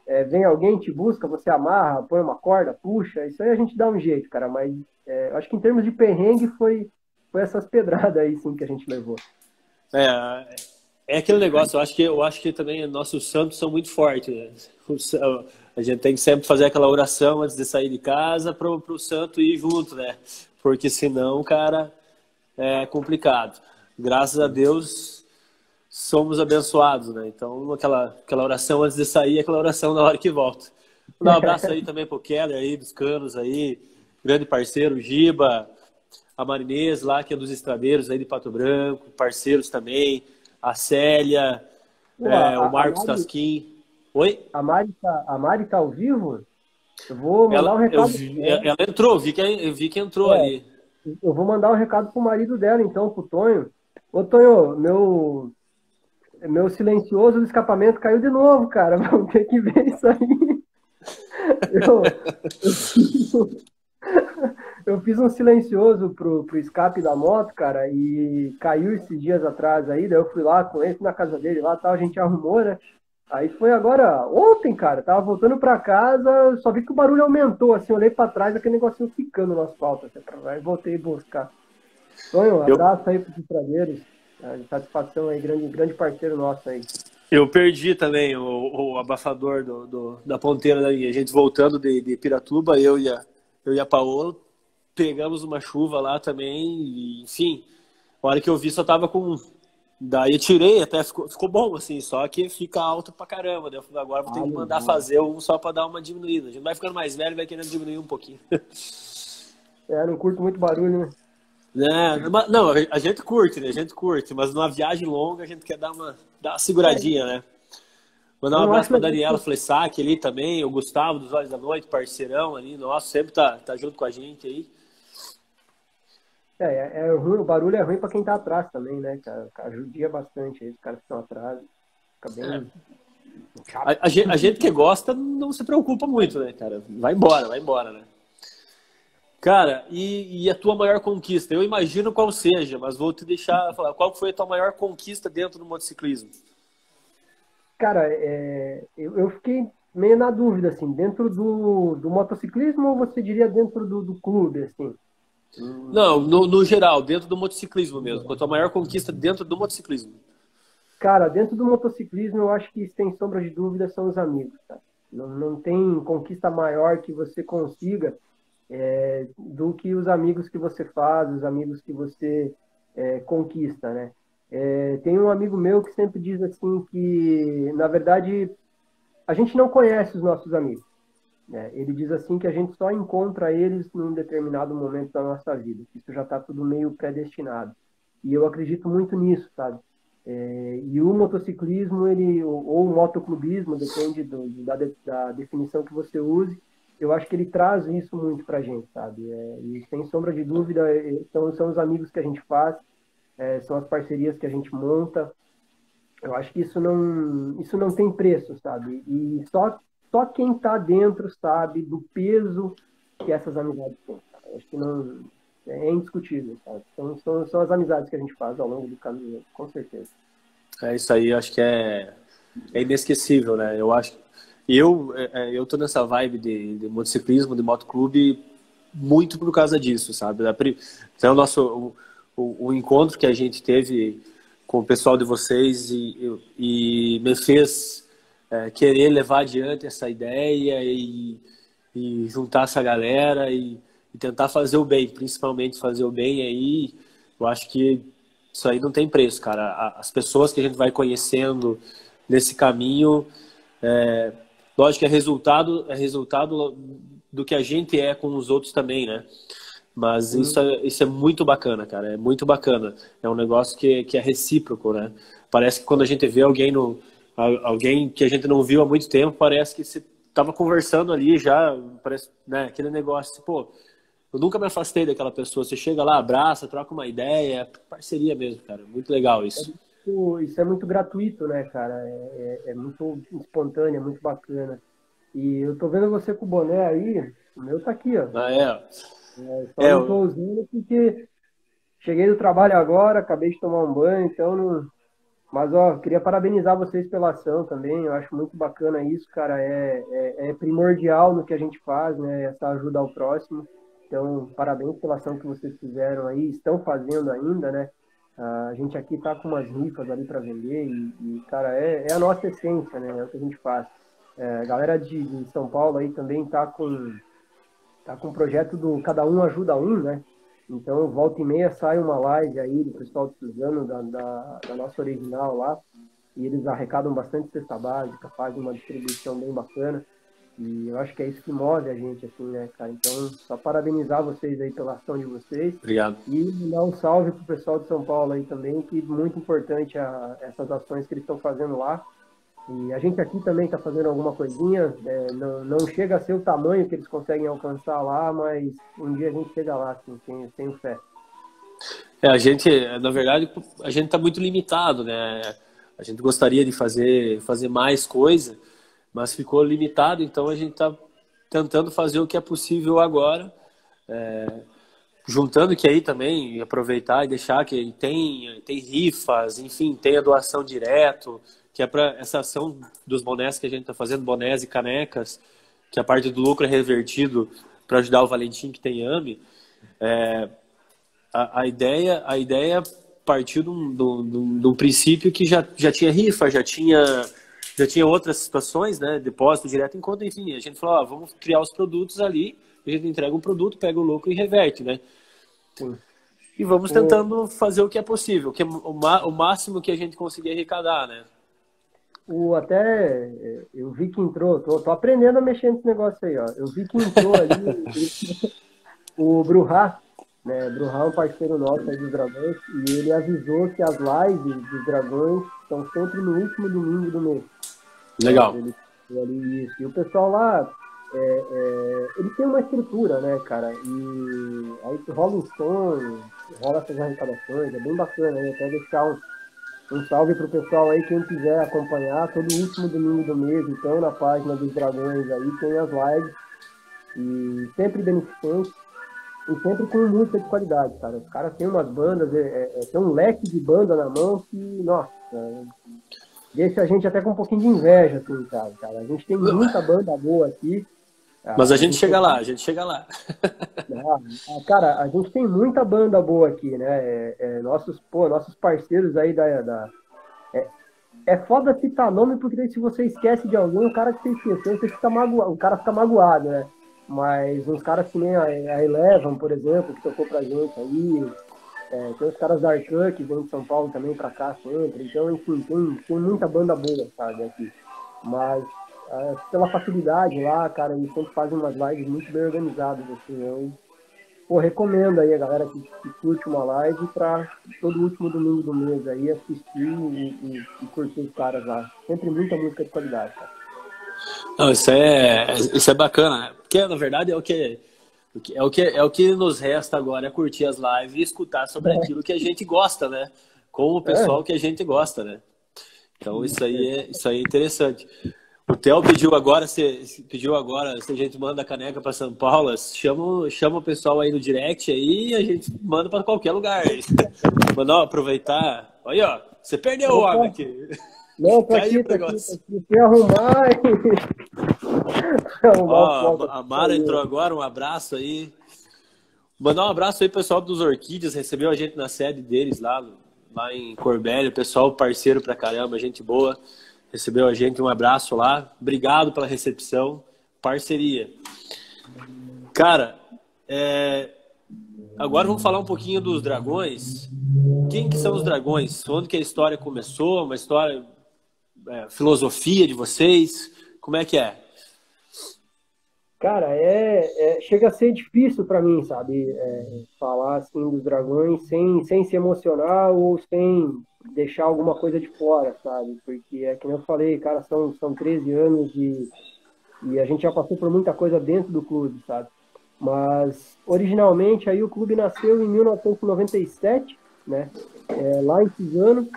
é, vem alguém, te busca, você amarra, põe uma corda, puxa, isso aí a gente dá um jeito, cara. Mas é, acho que em termos de perrengue foi, foi essas pedradas aí, sim, que a gente levou. É, é aquele negócio, eu acho que, eu acho que também nossos santos são muito fortes. Né? A gente tem que sempre fazer aquela oração antes de sair de casa para o santo ir junto, né? Porque senão, cara, é complicado. Graças a Deus somos abençoados, né? Então, aquela, aquela oração antes de sair, aquela oração na hora que volta. Um abraço aí também pro Keller aí, dos canos aí, grande parceiro, Giba, a Marinês lá, que é dos estradeiros aí de Pato Branco, parceiros também, a Célia, Pô, é, a, o Marcos Mari, Tasquim. Oi? A Mari, tá, a Mari tá ao vivo? Eu vou mandar ela, um recado. Vi, ela entrou, vi que, eu vi que entrou é. ali. Eu vou mandar um recado pro marido dela, então, pro Tonho. Ô, Tonho, meu, meu silencioso do escapamento caiu de novo, cara. <laughs> Vamos ter que ver isso aí. Eu, eu, fiz, eu fiz um silencioso pro, pro escape da moto, cara, e caiu esses dias atrás aí. Daí eu fui lá com ele, na casa dele lá, tal, a gente arrumou, né? Aí foi agora, ontem, cara, tava voltando pra casa, só vi que o barulho aumentou, assim, olhei pra trás, aquele negocinho ficando no asfalto, assim, aí voltei a buscar. Sonho, um abraço aí pros estradeiros, satisfação aí, grande, grande parceiro nosso aí. Eu perdi também o, o abafador do, do, da ponteira da linha, a gente voltando de, de Piratuba, eu e a, eu e a Paola, pegamos uma chuva lá também, e, enfim, a hora que eu vi só tava com Daí eu tirei, até ficou, ficou bom, assim, só que fica alto pra caramba. Falei, agora vou ter que mandar fazer um só pra dar uma diminuída. A gente vai ficando mais velho vai querendo diminuir um pouquinho. <laughs> É, não curto muito barulho, né? É, não, a gente curte, né? A gente curte, mas numa viagem longa a gente quer dar uma, dar uma seguradinha, né? Mandar um abraço pra Daniela Flessac ali também, o Gustavo dos Olhos da Noite, parceirão ali, nosso, sempre tá, tá junto com a gente aí. É, é, é ruim, o barulho é ruim pra quem tá atrás também, né, cara? Ajudia bastante aí, os caras que estão atrás. Fica bem. É. A, a, gente, a gente que gosta não se preocupa muito, né, cara? Vai embora, vai embora, né? Cara, e, e, a tua maior conquista? Eu imagino qual seja, mas vou te deixar falar. Qual foi a tua maior conquista dentro do motociclismo? Cara, é, eu, eu, fiquei meio na dúvida, assim, dentro do, do motociclismo ou você diria dentro do, do clube, assim? Não, no, no, geral, dentro do motociclismo mesmo. Qual a maior conquista dentro do motociclismo? Cara, dentro do motociclismo, eu acho que sem sombra de dúvida são os amigos. Tá? Não, não tem conquista maior que você consiga é, do que os amigos que você faz, os amigos que você é, conquista, né? É, tem um amigo meu que sempre diz assim que, na verdade, a gente não conhece os nossos amigos. Né? Ele diz assim que a gente só encontra eles num determinado momento da nossa vida. Isso já está tudo meio predestinado. E eu acredito muito nisso, sabe? É, e o motociclismo, ele, ou, ou o motoclubismo, depende do, da, da definição que você use, eu acho que ele traz isso muito para a gente, sabe? É, e sem sombra de dúvida, é, são, são os amigos que a gente faz, é, são as parcerias que a gente monta. Eu acho que isso não, isso não tem preço, sabe? E só, só quem está dentro sabe do peso que essas amizades têm. Acho que não é indiscutível, sabe? Então, são, são as amizades que a gente faz ao longo do caminho, com certeza. É isso aí, acho que é, é inesquecível, né? Eu acho eu, é, é, eu tô nessa vibe de, de motociclismo, de motoclube, muito por causa disso, sabe? Então, o nosso o, o, encontro que a gente teve com o pessoal de vocês e, e me fez é, querer levar adiante essa ideia e, e juntar essa galera e, e, tentar fazer o bem, principalmente fazer o bem aí. Eu acho que isso aí não tem preço, cara. As pessoas que a gente vai conhecendo nesse caminho, é, Lógico que é resultado, é resultado do que a gente é com os outros também, né? Mas isso, é, isso é muito bacana, cara. É muito bacana. É um negócio que, que é recíproco, né? Parece que quando a gente vê alguém no alguém que a gente não viu há muito tempo, parece que você tava conversando ali já, parece, né? Aquele negócio, pô, eu nunca me afastei daquela pessoa. Você chega lá, abraça, troca uma ideia, é parceria mesmo, cara. Muito legal isso muito, isso é muito gratuito, né, cara? É, é, é, muito espontâneo, é muito bacana. E eu tô vendo você com o boné aí, o meu tá aqui, ó. Ah, é? é só é, não tô usando porque cheguei do trabalho agora, acabei de tomar um banho, então não. Mas, ó, queria parabenizar vocês pela ação também. Eu acho muito bacana isso, cara. É, é, é primordial no que a gente faz, né? Essa ajuda ao próximo. Então, parabéns pela ação que vocês fizeram aí, estão fazendo ainda, né? A gente aqui tá com umas rifas ali para vender e, e, cara, é, é, a nossa essência, né? É o que a gente faz. É, a galera de, de, São Paulo aí também tá com tá com o projeto do Cada Um Ajuda Um, né? Então, volta e meia sai uma live aí do pessoal de Suzano, da, da, da nossa original lá, e eles arrecadam bastante cesta básica, fazem uma distribuição bem bacana. E eu acho que é isso que move a gente, assim, né, cara? Então, só parabenizar vocês aí pela ação de vocês. Obrigado. E dar um salve pro pessoal de São Paulo aí também, que muito importante a, essas ações que eles estão fazendo lá. E a gente aqui também está fazendo alguma coisinha, é, não, não chega a ser o tamanho que eles conseguem alcançar lá, mas um dia a gente chega lá, assim, tenho, tenho fé. É, a gente, na verdade, a gente está muito limitado, né? A gente gostaria de fazer, fazer mais coisa, mas ficou limitado, então a gente está tentando fazer o que é possível agora, é, juntando que aí também aproveitar e deixar que tem, tem rifas, enfim, tem a doação direto, que é para essa ação dos bonés que a gente está fazendo, bonés e canecas, que a parte do lucro é revertido para ajudar o Valentim que tem AME. É, a, a, ideia, a ideia partiu de um, de, um, de um princípio que já, já tinha rifa, já tinha já tinha outras situações, né? Depósito direto em conta, enfim. A gente falou, ah, vamos criar os produtos ali, a gente entrega um produto, pega o lucro e reverte, né? Sim. E vamos tentando o... fazer o que é possível, que é o, máximo que a gente conseguir arrecadar, né? O, até eu vi que entrou, tô, tô aprendendo a mexer nesse negócio aí, ó. Eu vi que entrou ali. <laughs> o Bruhá, né? Bruhá é um parceiro nosso aí dos Dragões e ele avisou que as lives dos Dragões estão sempre no último domingo do mês. Legal. Ele, ele, isso. E o pessoal lá, é, é, ele tem uma estrutura, né, cara? E aí rola um som, rola essas arrecadações, é bem bacana, né? Até deixar um, um salve pro pessoal aí, quem quiser acompanhar, todo último domingo do mês, então, na página dos Dragões aí, tem as lives, e sempre beneficentes, e sempre com música de qualidade, cara. Os caras têm umas bandas, é, é, é tem um leque de banda na mão que, nossa, deixa a gente até com um pouquinho de inveja, assim, cara. cara. A gente tem muita banda boa aqui, mas a, gente, chega lá, a gente chega lá. Ah, cara, a gente tem muita banda boa aqui, né? É, é, nossos, pô, nossos parceiros aí da. da é, é foda citar nome, porque daí se você esquece de alguém, o cara que você esqueceu, você fica magoado, o cara fica magoado, né? Mas uns caras que nem a, a Eleven, por exemplo, que tocou pra gente aí. É, tem os caras da Arcan que vêm de São Paulo também pra cá sempre. Então, enfim, tem, tem muita banda boa, sabe, aqui. Mas é, pela facilidade lá, cara, eles sempre fazem umas lives muito bem organizadas, assim, eu pô, recomendo aí a galera que, que curte uma live para todo último domingo do mês aí assistir e, e, e, curtir os caras lá. Sempre muita música de qualidade, cara. Não, isso é, isso é bacana, né? porque na verdade é o que é o que é o que nos resta agora é curtir as lives e escutar sobre é. aquilo que a gente gosta, né? Com o pessoal é. que a gente gosta, né? Então isso aí é isso aí é interessante. O Theo pediu agora, se, pediu agora, se a gente manda a caneca para São Paulo, chama, chama o pessoal aí no direct aí e a gente manda para qualquer lugar. <laughs> Mano, aproveitar. Olha, ó, você perdeu o homem aqui. Não, tá <laughs> aqui, tá aqui, tá arrumar e... <laughs> Ó, a Mara entrou agora, um abraço aí. Mandar um abraço aí, pessoal dos Orquídeas, recebeu a gente na sede deles lá, lá em Corbélio, pessoal parceiro pra caramba, gente boa recebeu a gente. Um abraço lá. Obrigado pela recepção. Parceria. Cara, é... agora vamos falar um pouquinho dos dragões. Quem que são os dragões? Onde que a história começou? Uma história, é, filosofia de vocês? Como é que é? Cara, é, é chega a ser difícil para mim, sabe, é, falar assim dos dragões sem, sem se emocionar ou sem deixar alguma coisa de fora, sabe? Porque é que eu falei, cara, são, são 13 anos e, e a gente já passou por muita coisa dentro do clube, sabe? Mas originalmente aí o clube nasceu em 1997, né? É, lá em Suzano,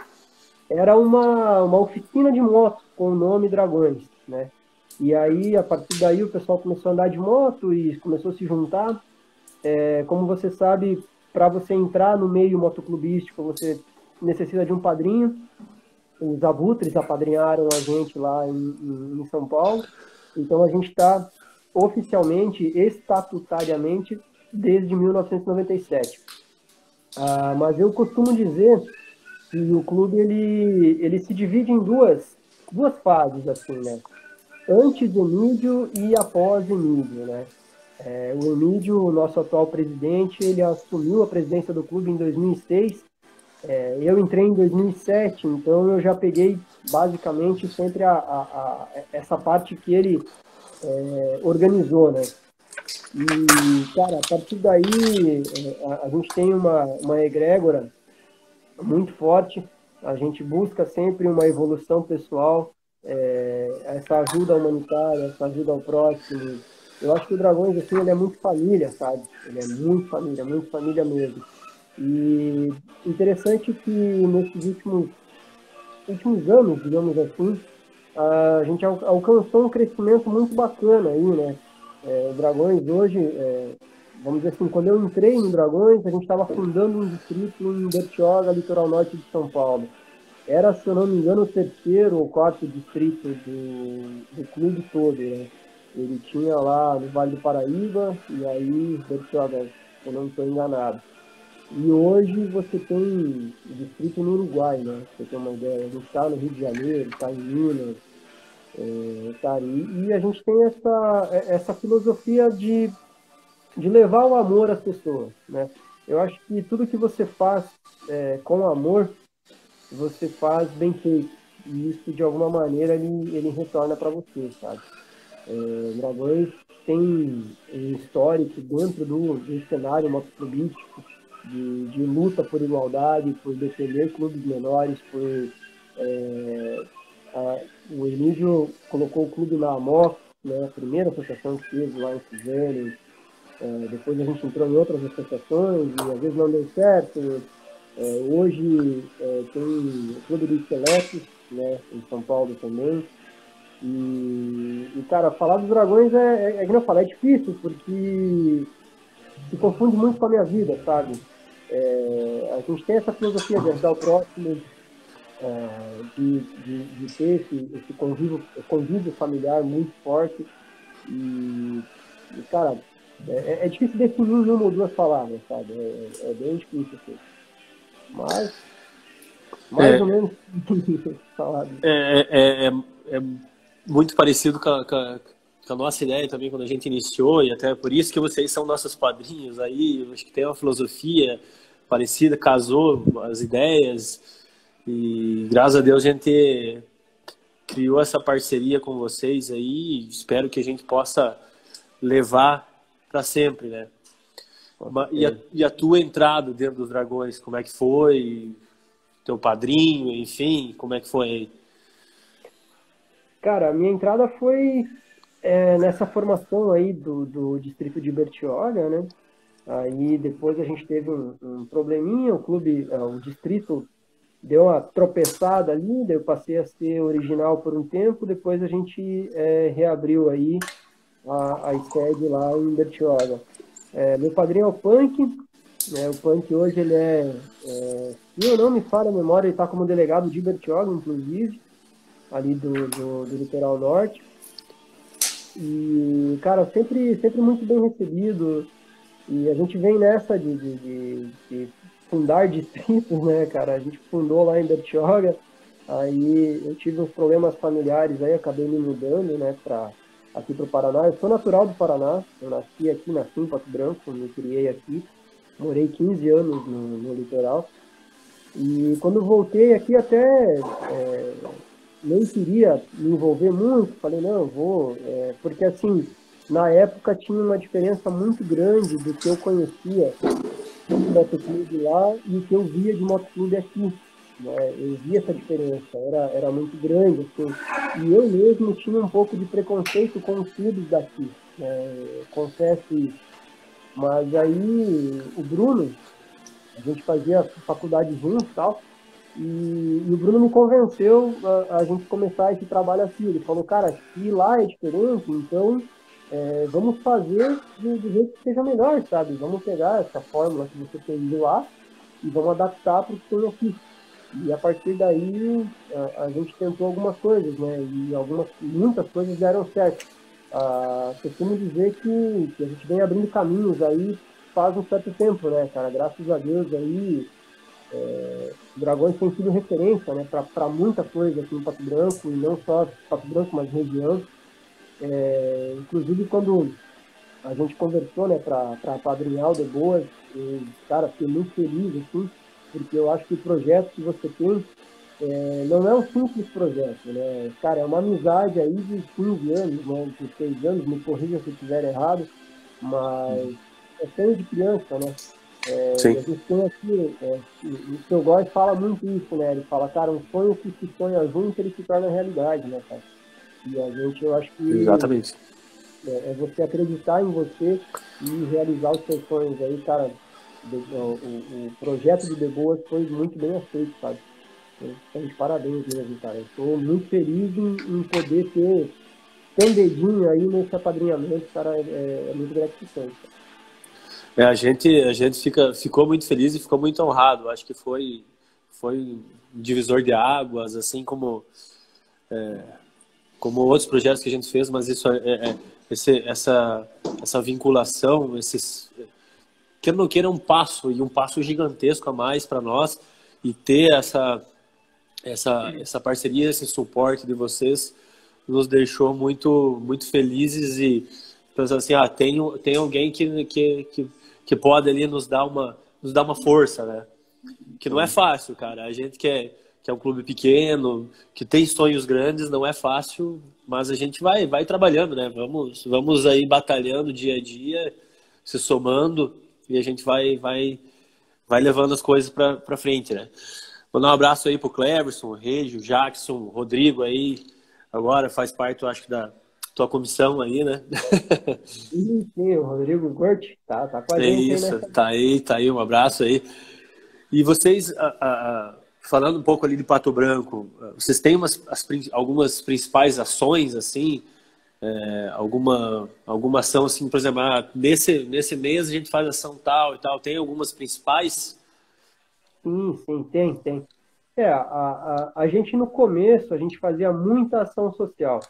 era uma, uma oficina de moto com o nome Dragões, né? E aí, a partir daí, o pessoal começou a andar de moto e começou a se juntar. É, como você sabe, para você entrar no meio motoclubístico, você necessita de um padrinho. Os abutres apadrinharam a gente lá em, em São Paulo. Então a gente está oficialmente, estatutariamente, desde 1997. Ah, mas eu costumo dizer que o clube ele, ele se divide em duas, duas fases, assim, né? Antes do Emílio e após Emílio, né? É, o Emílio, nosso atual presidente, ele assumiu a presidência do clube em 2006 é, eu entrei em 2007, então eu já peguei basicamente sempre a, a, a essa parte que ele é, organizou, né? E, cara, a partir daí a, a, gente tem uma, uma egrégora muito forte, a gente busca sempre uma evolução pessoal, é, essa ajuda humanitária, essa ajuda ao próximo. Eu acho que o Dragões, assim, ele é muito família, sabe? Ele é muito família, muito família mesmo. E interessante que nesses últimos, últimos anos, digamos assim, a gente alcançou um crescimento muito bacana aí, né? É, Dragões hoje, é, vamos dizer assim, quando eu entrei no Dragões, a gente estava fundando um distrito em Bertioga, litoral norte de São Paulo. Era, se eu não me engano, o terceiro ou quarto distrito do, do clube todo, né? Ele tinha lá no Vale do Paraíba e aí Bertioga, se eu não estou enganado. E hoje você tem distrito no Uruguai, né? Você tem uma ideia. A gente está no Rio de Janeiro, está em Minas, é, tá ali. E a gente tem essa, essa filosofia de, de levar o amor às pessoas, né? Eu acho que tudo que você faz é, com amor, você faz bem feito. E isso, de alguma maneira, ele, ele retorna para você, sabe? É, Dragões tem um histórico dentro do, do cenário motoclubístico de, de, luta por igualdade, por defender clubes menores, por é, a, o Emílio colocou o clube na AMOC, né, a primeira associação que teve lá em Suzane, é, depois a gente entrou em outras associações e às vezes não deu certo. É, hoje é, tem o Clube do Esqueletos, né, em São Paulo também. E, e, cara, falar dos dragões é, é, é eu falo, é difícil, porque se confunde muito com a minha vida, sabe? É, a gente tem essa filosofia de ajudar o próximo, é, de, de, de, ter esse, esse convívio, convívio familiar muito forte. E, e cara, é, é, difícil definir em uma ou duas palavras, sabe? É bem difícil. Assim. Mas, mais é. ou menos, <laughs> falado. É, é, é, é, muito parecido com a, com, a, com a, nossa ideia também quando a gente iniciou, e até por isso que vocês são nossos padrinhos aí. Acho que tem uma filosofia parecida, casou as ideias, e graças a Deus a gente criou essa parceria com vocês aí. Espero que a gente possa levar para sempre, né? E a, e a, tua entrada dentro dos Dragões, como é que foi? Teu padrinho, enfim, como é que foi aí? Cara, a minha entrada foi é, nessa formação aí do, do distrito de Bertioga, né? Aí depois a gente teve um, um probleminha, o clube, é, o distrito deu uma tropeçada ali, daí eu passei a ser original por um tempo, depois a gente é, reabriu aí a, a sede lá em Bertioga. É, meu padrinho é o Punk, né, o Punk hoje ele é, é, se eu não me falha a memória, ele está como delegado de Bertioga, inclusive, ali do, do, do, litoral norte. E, cara, sempre, sempre muito bem recebido. E a gente vem nessa de, de, de, de fundar distritos, né, cara? A gente fundou lá em Bertioga, aí eu tive uns problemas familiares aí, acabei me mudando, né, para aqui para o Paraná. Eu sou natural do Paraná, eu nasci aqui, nasci em Pato Branco, me criei aqui, morei 15 anos no, no litoral. E quando voltei aqui até é, nem queria me envolver muito, falei, não, vou, é, porque assim, na época tinha uma diferença muito grande do que eu conhecia do motoclube lá e o que eu via de motoclube aqui. Né? Eu via essa diferença, era, era muito grande. Assim. E eu mesmo tinha um pouco de preconceito com os clubes daqui. Né? Confesso isso. Mas aí o Bruno, a gente fazia faculdade junto e tal, e, e, o Bruno me convenceu a, a, gente começar esse trabalho assim. Ele falou, cara, se lá é diferente, então é, vamos fazer do, do, jeito que seja melhor, sabe? Vamos pegar essa fórmula que você fez lá e vamos adaptar para o que tem aqui. E a partir daí a, a, gente tentou algumas coisas, né? E algumas, muitas coisas deram certo. Ah, costumo dizer que, que a gente vem abrindo caminhos aí faz um certo tempo, né, cara? Graças a Deus aí é, Dragões tem sido referência, né, para muita coisa aqui em Pato Branco, e não só Pato Branco, mas região. É, inclusive quando a gente conversou, né, para padrinhar o De Boas, cara, fiquei muito feliz, assim, porque eu acho que o projeto que você tem é, não é um simples projeto, né? Cara, é uma amizade aí de 15 anos, né? De 6 anos, me corrija se eu estiver errado, mas é sonho de criança, né? É, Sim. A gente tem aqui, é, o seu Góes fala muito isso, né? Ele fala, cara, um sonho que se sonha junto, ele se torna realidade, né, cara? E a gente, eu acho que... Exatamente. É, é você acreditar em você e realizar os seus sonhos aí, cara, o, o, projeto de The Boas foi muito bem aceito, sabe? Então, de parabéns mesmo, cara. Estou muito feliz em, em, poder ter, um dedinho aí nesse apadrinhamento, cara, é, é muito gratificante. É, a gente, a gente fica, ficou muito feliz e ficou muito honrado. Acho que foi, foi um divisor de águas, assim como, é, como outros projetos que a gente fez, mas isso é, é, é esse, essa, essa vinculação, esses ou não queira, um passo e um passo gigantesco a mais para nós e ter essa, essa, essa parceria, esse suporte de vocês nos deixou muito, muito felizes e pensando assim, ah, tem, tem alguém que, que, que, que pode ali nos dar uma, nos dar uma força, né? Que não é fácil, cara. A gente quer, que é um clube pequeno, que tem sonhos grandes, não é fácil, mas a gente vai, vai trabalhando, né? Vamos, vamos aí batalhando dia a dia, se somando e a gente vai, vai, vai levando as coisas para frente, né? Mandar um abraço aí pro Cleverson, Regio, Jackson, Rodrigo aí, agora faz parte, eu acho, da tua comissão aí, né? <laughs> Sim, sim, o Rodrigo Gort, tá, tá com a é gente. Isso, né? tá aí, tá aí, um abraço aí. E vocês, a, a, falando um pouco ali de Pato Branco, vocês têm umas, as, algumas principais ações, assim, é, alguma, alguma ação, assim, por exemplo, ah, nesse, nesse mês a gente faz ação tal e tal, tem algumas principais? Sim, sim, tem, tem. É, a, a, a gente no começo, a gente fazia muita ação social.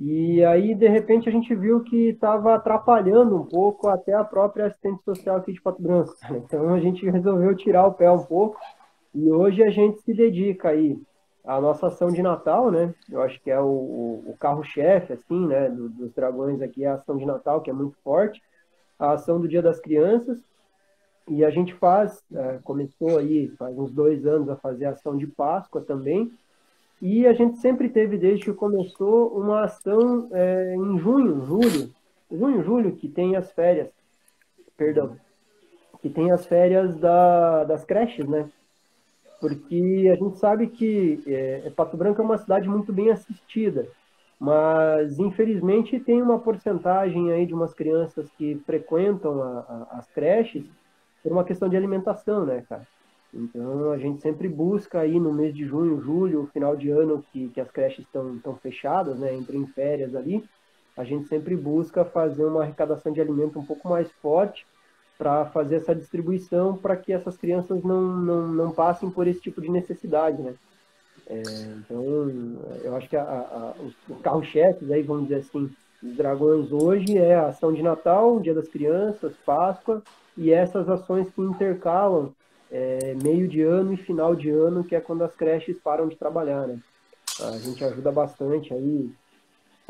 E aí, de repente, a gente viu que estava atrapalhando um pouco até a própria assistente social aqui de Pato Branco. Então, a gente resolveu tirar o pé um pouco e hoje a gente se dedica aí à nossa ação de Natal, né? Eu acho que é o, o carro-chefe, assim, né, do, dos dragões aqui, é a ação de Natal, que é muito forte, a ação do Dia das Crianças, e a gente faz, é, começou aí faz uns dois anos a fazer a ação de Páscoa também, e a gente sempre teve, desde que começou, uma ação é, em junho, julho, junho, julho, que tem as férias, perdão, que tem as férias da, das creches, né? Porque a gente sabe que é, Pato Branco é uma cidade muito bem assistida, mas infelizmente tem uma porcentagem aí de umas crianças que frequentam a, a, as creches por uma questão de alimentação, né, cara? Então a gente sempre busca aí no mês de junho, julho, final de ano que, que as creches estão, estão fechadas, né, entram em férias ali, a gente sempre busca fazer uma arrecadação de alimento um pouco mais forte para fazer essa distribuição para que essas crianças não, não, não passem por esse tipo de necessidade, né? É, então, eu acho que a, a, os carro-chefes, aí vamos dizer assim, dragões hoje é a ação de Natal, Dia das Crianças, Páscoa, e essas ações que intercalam é, meio de ano e final de ano, que é quando as creches param de trabalhar, né? A gente ajuda bastante aí,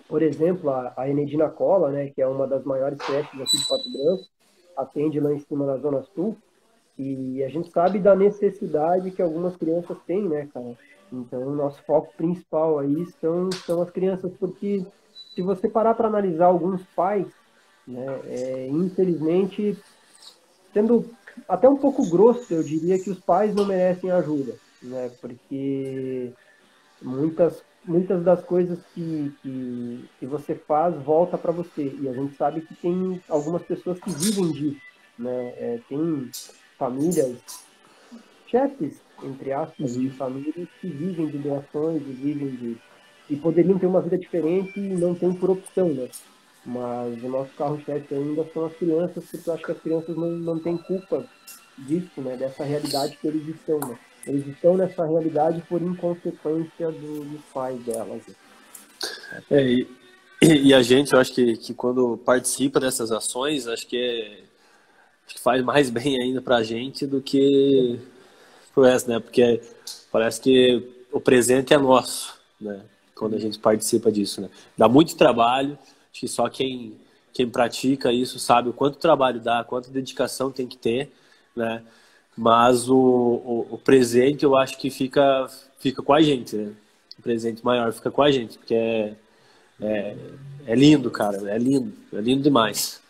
por exemplo, a, a Enedina Cola, né, que é uma das maiores creches aqui de Pato Branco, atende lá em cima na Zona Sul. E a gente sabe da necessidade que algumas crianças têm, né, cara? Então, o nosso foco principal aí são, são as crianças, porque se você parar para analisar alguns pais, né, é, infelizmente, sendo até um pouco grosso, eu diria que os pais não merecem ajuda, né? Porque muitas muitas das coisas que, que, que você faz volta para você. E a gente sabe que tem algumas pessoas que vivem disso. Né? É, tem famílias, chefes, entre aspas, de famílias que vivem de doações e vivem de. e poderiam ter uma vida diferente e não tem por opção, né? Mas o nosso carro-chefe ainda são as crianças, porque eu acho que as crianças não, não têm culpa disso, né? Dessa realidade que eles estão, né? Eles estão nessa realidade por inconsequência do, dos pais delas. É, e, e, a gente, eu acho que, que quando participa dessas ações, acho que, é, acho que faz mais <laughs> bem ainda para a gente do que pro resto, né? Porque parece que o presente é nosso, né? Quando a gente participa disso, né? Dá muito trabalho, acho que só quem, quem pratica isso sabe o quanto trabalho dá, quanta dedicação tem que ter, né? Mas o, o, o, presente eu acho que fica, fica com a gente, né? O presente maior fica com a gente, porque é, é, é lindo, cara, é lindo, é lindo demais.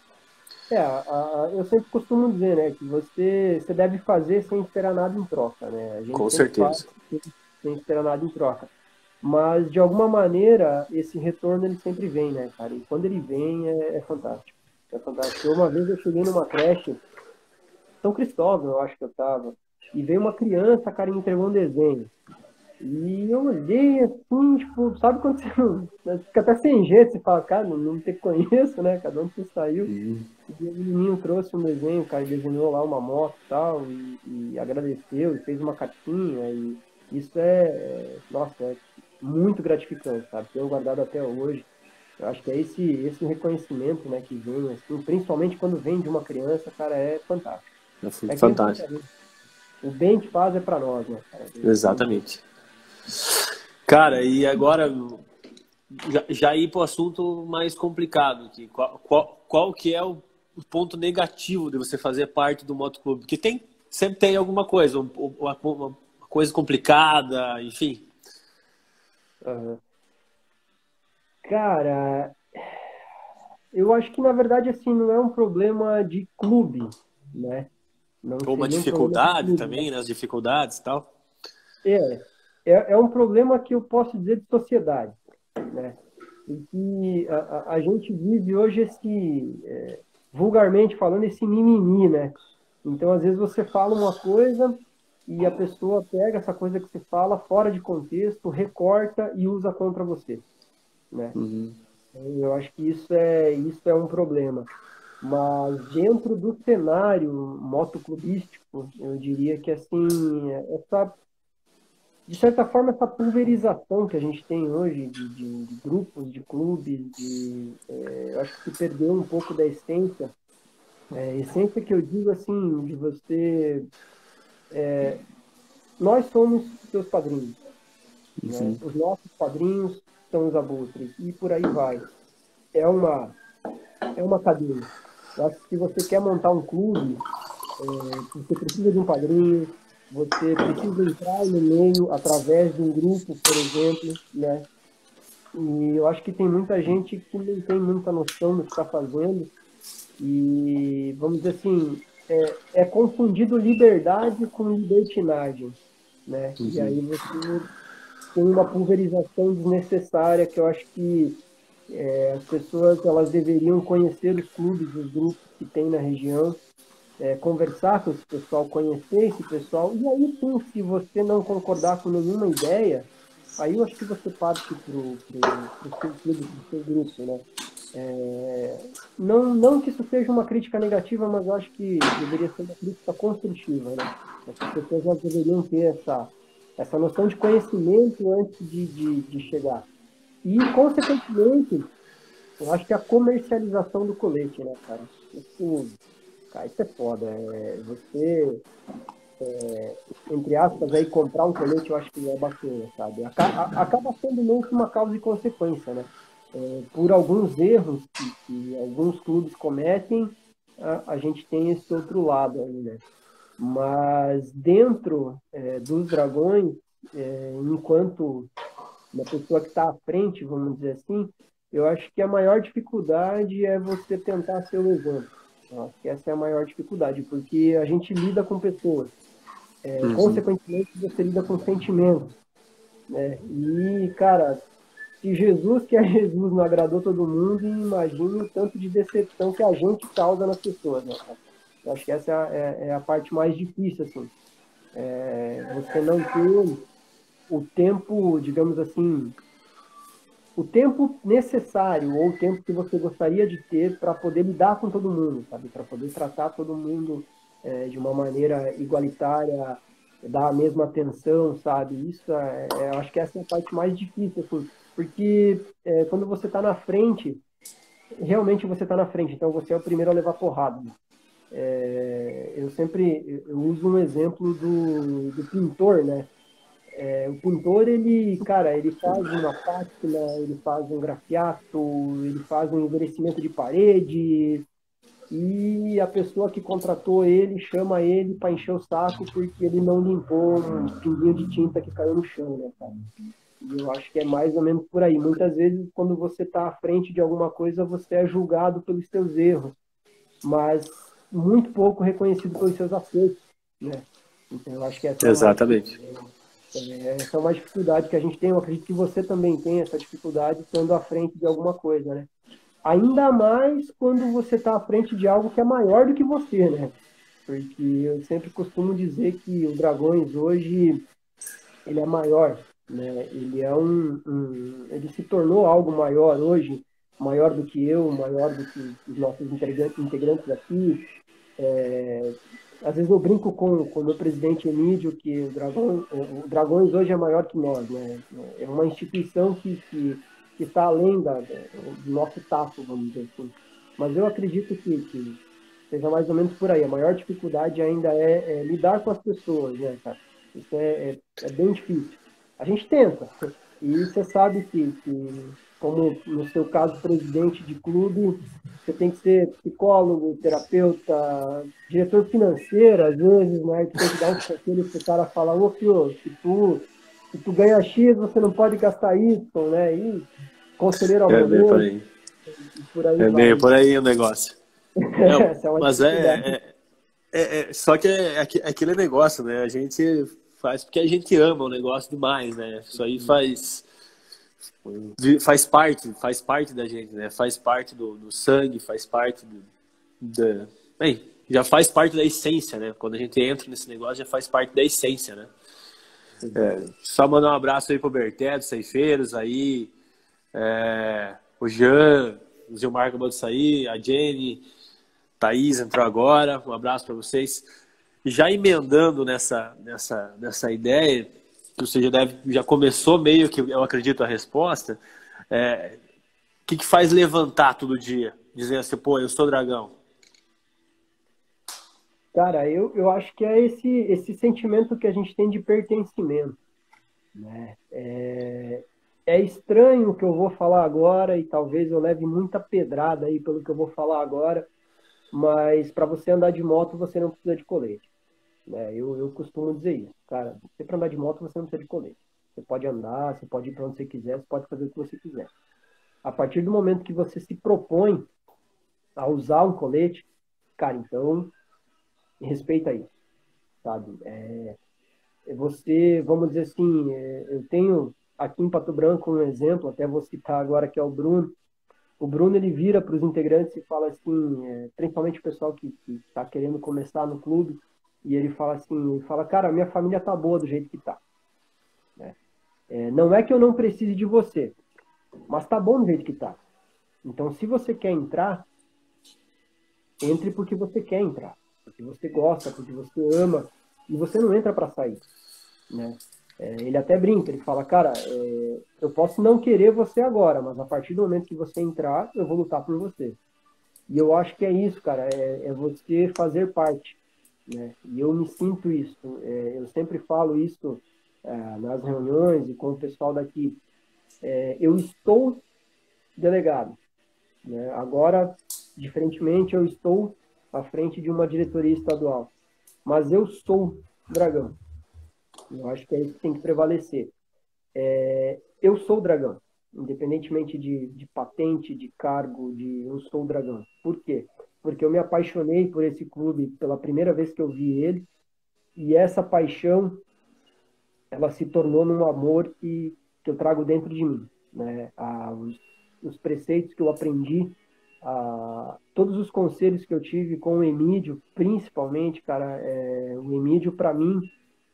É, a, a, eu sempre costumo dizer, né, que você, você deve fazer sem esperar nada em troca, né? com certeza. Sem, esperar nada em troca. Mas, de alguma maneira, esse retorno ele sempre vem, né, cara? E quando ele vem, é, é fantástico. É fantástico. Uma vez eu cheguei numa creche são Cristóvão, eu acho que eu tava. E veio uma criança, cara, e me entregou um desenho. E eu olhei assim, tipo, sabe quando você fica até sem jeito, você fala, cara, não, não te conheço, né? Cada um que você saiu. Uhum. E o menino trouxe um desenho, cara desenhou lá uma moto e tal, e, e agradeceu, e fez uma cartinha, e isso é, é, nossa, é muito gratificante, sabe? Tenho guardado até hoje. Eu acho que é esse, esse reconhecimento, né, que vem, assim, principalmente quando vem de uma criança, cara, é fantástico. É fantástico. O bem que faz é para nós, né? Cara? Exatamente. Cara, e agora já, já ir para o assunto mais complicado aqui. Qual, qual, qual que é o ponto negativo de você fazer parte do motoclube? Porque tem, sempre tem alguma coisa, uma, uma coisa complicada, enfim. Uhum. Cara, eu acho que na verdade assim não é um problema de clube, né? Não Ou uma dificuldade também, né? As dificuldades e tal. É, é, é, um problema que eu posso dizer de sociedade, né? E que a, a gente vive hoje esse, é, vulgarmente falando, esse mimimi, né? Então, às vezes você fala uma coisa e a pessoa pega essa coisa que você fala fora de contexto, recorta e usa contra você né? Uhum. Eu acho que isso é, isso é um problema. Mas dentro do cenário motoclubístico, eu diria que assim, essa, de certa forma, essa pulverização que a gente tem hoje de, de, de grupos, de clubes, de, é, eu acho que se perdeu um pouco da essência. É, essência que eu digo assim, de você. É, nós somos seus padrinhos. Né? Os nossos padrinhos são os abutres, e por aí vai. É uma, é uma cadeia. Eu acho que se você quer montar um clube, é, você precisa de um padrinho, você precisa entrar no meio através de um grupo, por exemplo, né? E eu acho que tem muita gente que não tem muita noção do que está fazendo e, vamos dizer assim, é, é confundido liberdade com libertinagem, né? Uhum. E aí você tem uma pulverização desnecessária que eu acho que é, as pessoas elas deveriam conhecer os clubes, os grupos que tem na região, é, conversar com esse pessoal, conhecer esse pessoal, e aí sim, se você não concordar com nenhuma ideia, aí eu acho que você parte para o seu clube, para seu grupo, né? É, não, não que isso seja uma crítica negativa, mas eu acho que deveria ser uma crítica construtiva, né? As pessoas deveriam ter essa, essa noção de conhecimento antes de, de, de chegar. E, consequentemente, eu acho que a comercialização do colete, né, cara? Isso, cara, isso é foda. É, você, é, entre aspas, aí, comprar um colete, eu acho que é bacana, sabe? Acaba, acaba sendo meio que uma causa e consequência, né? É, por alguns erros que, que, alguns clubes cometem, a, a gente tem esse outro lado aí, né? Mas dentro é, dos dragões, é, enquanto uma pessoa que está à frente, vamos dizer assim, eu acho que a maior dificuldade é você tentar ser o exemplo. Eu acho que essa é a maior dificuldade, porque a gente lida com pessoas. É, uhum. Consequentemente, você lida com sentimentos. Né? E, cara, se Jesus, que é Jesus, não agradou todo mundo, imagine o tanto de decepção que a gente causa nas pessoas. Né? Eu acho que essa é a, é, é a parte mais difícil, assim. É, você não ter o tempo, digamos assim, o tempo necessário ou o tempo que você gostaria de ter para poder lidar com todo mundo, sabe? Para poder tratar todo mundo é, de uma maneira igualitária, dar a mesma atenção, sabe? Isso, é, é, acho que essa é a parte mais difícil, assim, porque é, quando você está na frente, realmente você está na frente, então você é o primeiro a levar porrada. É, eu sempre eu uso um exemplo do, do pintor, né? É, o pintor, ele, cara, ele faz uma pátina, ele faz um grafiato, ele faz um envelhecimento de parede, e a pessoa que contratou ele chama ele para encher o saco porque ele não limpou um pinguinho de tinta que caiu no chão, né, cara? E eu acho que é mais ou menos por aí. Muitas vezes, quando você está à frente de alguma coisa, você é julgado pelos seus erros. Mas muito pouco reconhecido pelos seus acertos, né? Então, eu acho que essa Exatamente. É uma, é, essa é uma dificuldade que a gente tem. Eu acredito que você também tem essa dificuldade estando à frente de alguma coisa, né? Ainda mais quando você está à frente de algo que é maior do que você, né? Porque eu sempre costumo dizer que o Dragões hoje ele é maior, né? Ele é um, um ele se tornou algo maior hoje, maior do que eu, maior do que os nossos integrantes aqui, é, às vezes eu brinco com, com o meu presidente Emílio que o, Dragão, o Dragões hoje é maior que nós, né? É uma instituição que, que, está além da, do nosso tato, vamos dizer assim. Mas eu acredito que, que seja mais ou menos por aí. A maior dificuldade ainda é, é lidar com as pessoas, né, cara? Isso é, é, é, bem difícil. A gente tenta. E você sabe que, que como no seu caso, presidente de clube, você tem que ser psicólogo, terapeuta, diretor financeiro, às vezes, né? Tu tem que dar um conselho pro cara falar, ô filho, se tu, se tu ganha X, você não pode gastar Y, né? E conselheiro ao é bem por aí. Por aí é bem por aí o negócio. <laughs> É, mas é, é, é, é, Só que é, é, aquele negócio, né? A gente faz porque a gente ama o negócio demais, né? Isso aí faz faz parte, faz parte da gente, né? Faz parte do, do sangue, faz parte do, da, bem, já faz parte da essência, né? Quando a gente entra nesse negócio, já faz parte da essência, né? É, só mandar um abraço aí pro Berté, dos Ceifeiros aí, é, o Jean, o Gilmar acabou de sair, a Jenny, Thaís entrou agora, um abraço para vocês. Já emendando nessa, nessa, nessa ideia, que você já, deve, já começou meio que, eu acredito, a resposta, é, o que, que faz levantar todo dia? Dizer assim, pô, eu sou dragão. Cara, eu, eu acho que é esse, esse sentimento que a gente tem de pertencimento. Né? É, é estranho o que eu vou falar agora e talvez eu leve muita pedrada aí pelo que eu vou falar agora, mas para você andar de moto você não precisa de colete. Né? Eu, eu costumo dizer isso, cara. Você para andar de moto você não precisa de colete. Você pode andar, você pode ir para onde você quiser, você pode fazer o que você quiser. A partir do momento que você se propõe a usar um colete, cara, então respeita isso, sabe? É, é você, vamos dizer assim, é, eu tenho aqui em Pato Branco um exemplo, até vou citar agora que é o Bruno. O Bruno ele vira para os integrantes e fala assim, é, principalmente o pessoal que está querendo começar no clube, e ele fala assim, fala, cara, minha família tá boa do jeito que tá. Né? É, não é que eu não precise de você, mas tá bom do jeito que tá. Então, se você quer entrar, entre porque você quer entrar, porque você gosta, porque você ama, e você não entra para sair, né? É, ele até brinca, ele fala, cara, é, eu posso não querer você agora, mas a partir do momento que você entrar, eu vou lutar por você. E eu acho que é isso, cara, é, é você fazer parte. Né? E eu me sinto isso. É, eu sempre falo isso é, nas reuniões e com o pessoal daqui. É, eu estou delegado. Né? Agora, diferentemente, eu estou à frente de uma diretoria estadual. Mas eu sou dragão. Eu acho que é isso que tem que prevalecer. É, eu sou dragão, independentemente de, de patente, de cargo, de eu sou dragão. Por quê? Porque eu me apaixonei por esse clube pela primeira vez que eu vi ele, e essa paixão ela se tornou num amor que, que eu trago dentro de mim. Né? Os, os, preceitos que eu aprendi, todos os conselhos que eu tive com o Emílio, principalmente, cara, é, o Emílio, para mim,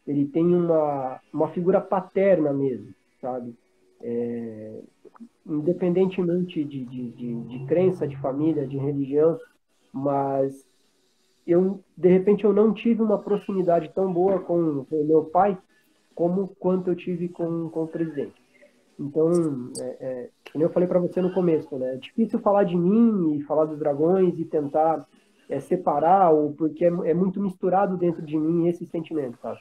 ele tem uma, uma figura paterna mesmo, sabe? É, independentemente de, de, de, de crença, de família, de religião, mas eu de repente eu não tive uma proximidade tão boa com o meu pai como quanto eu tive com, com o presidente. Então, é, é, como eu falei para você no começo, né, é difícil falar de mim e falar dos dragões e tentar é, separar, ou porque é, é, muito misturado dentro de mim esse sentimento, sabe?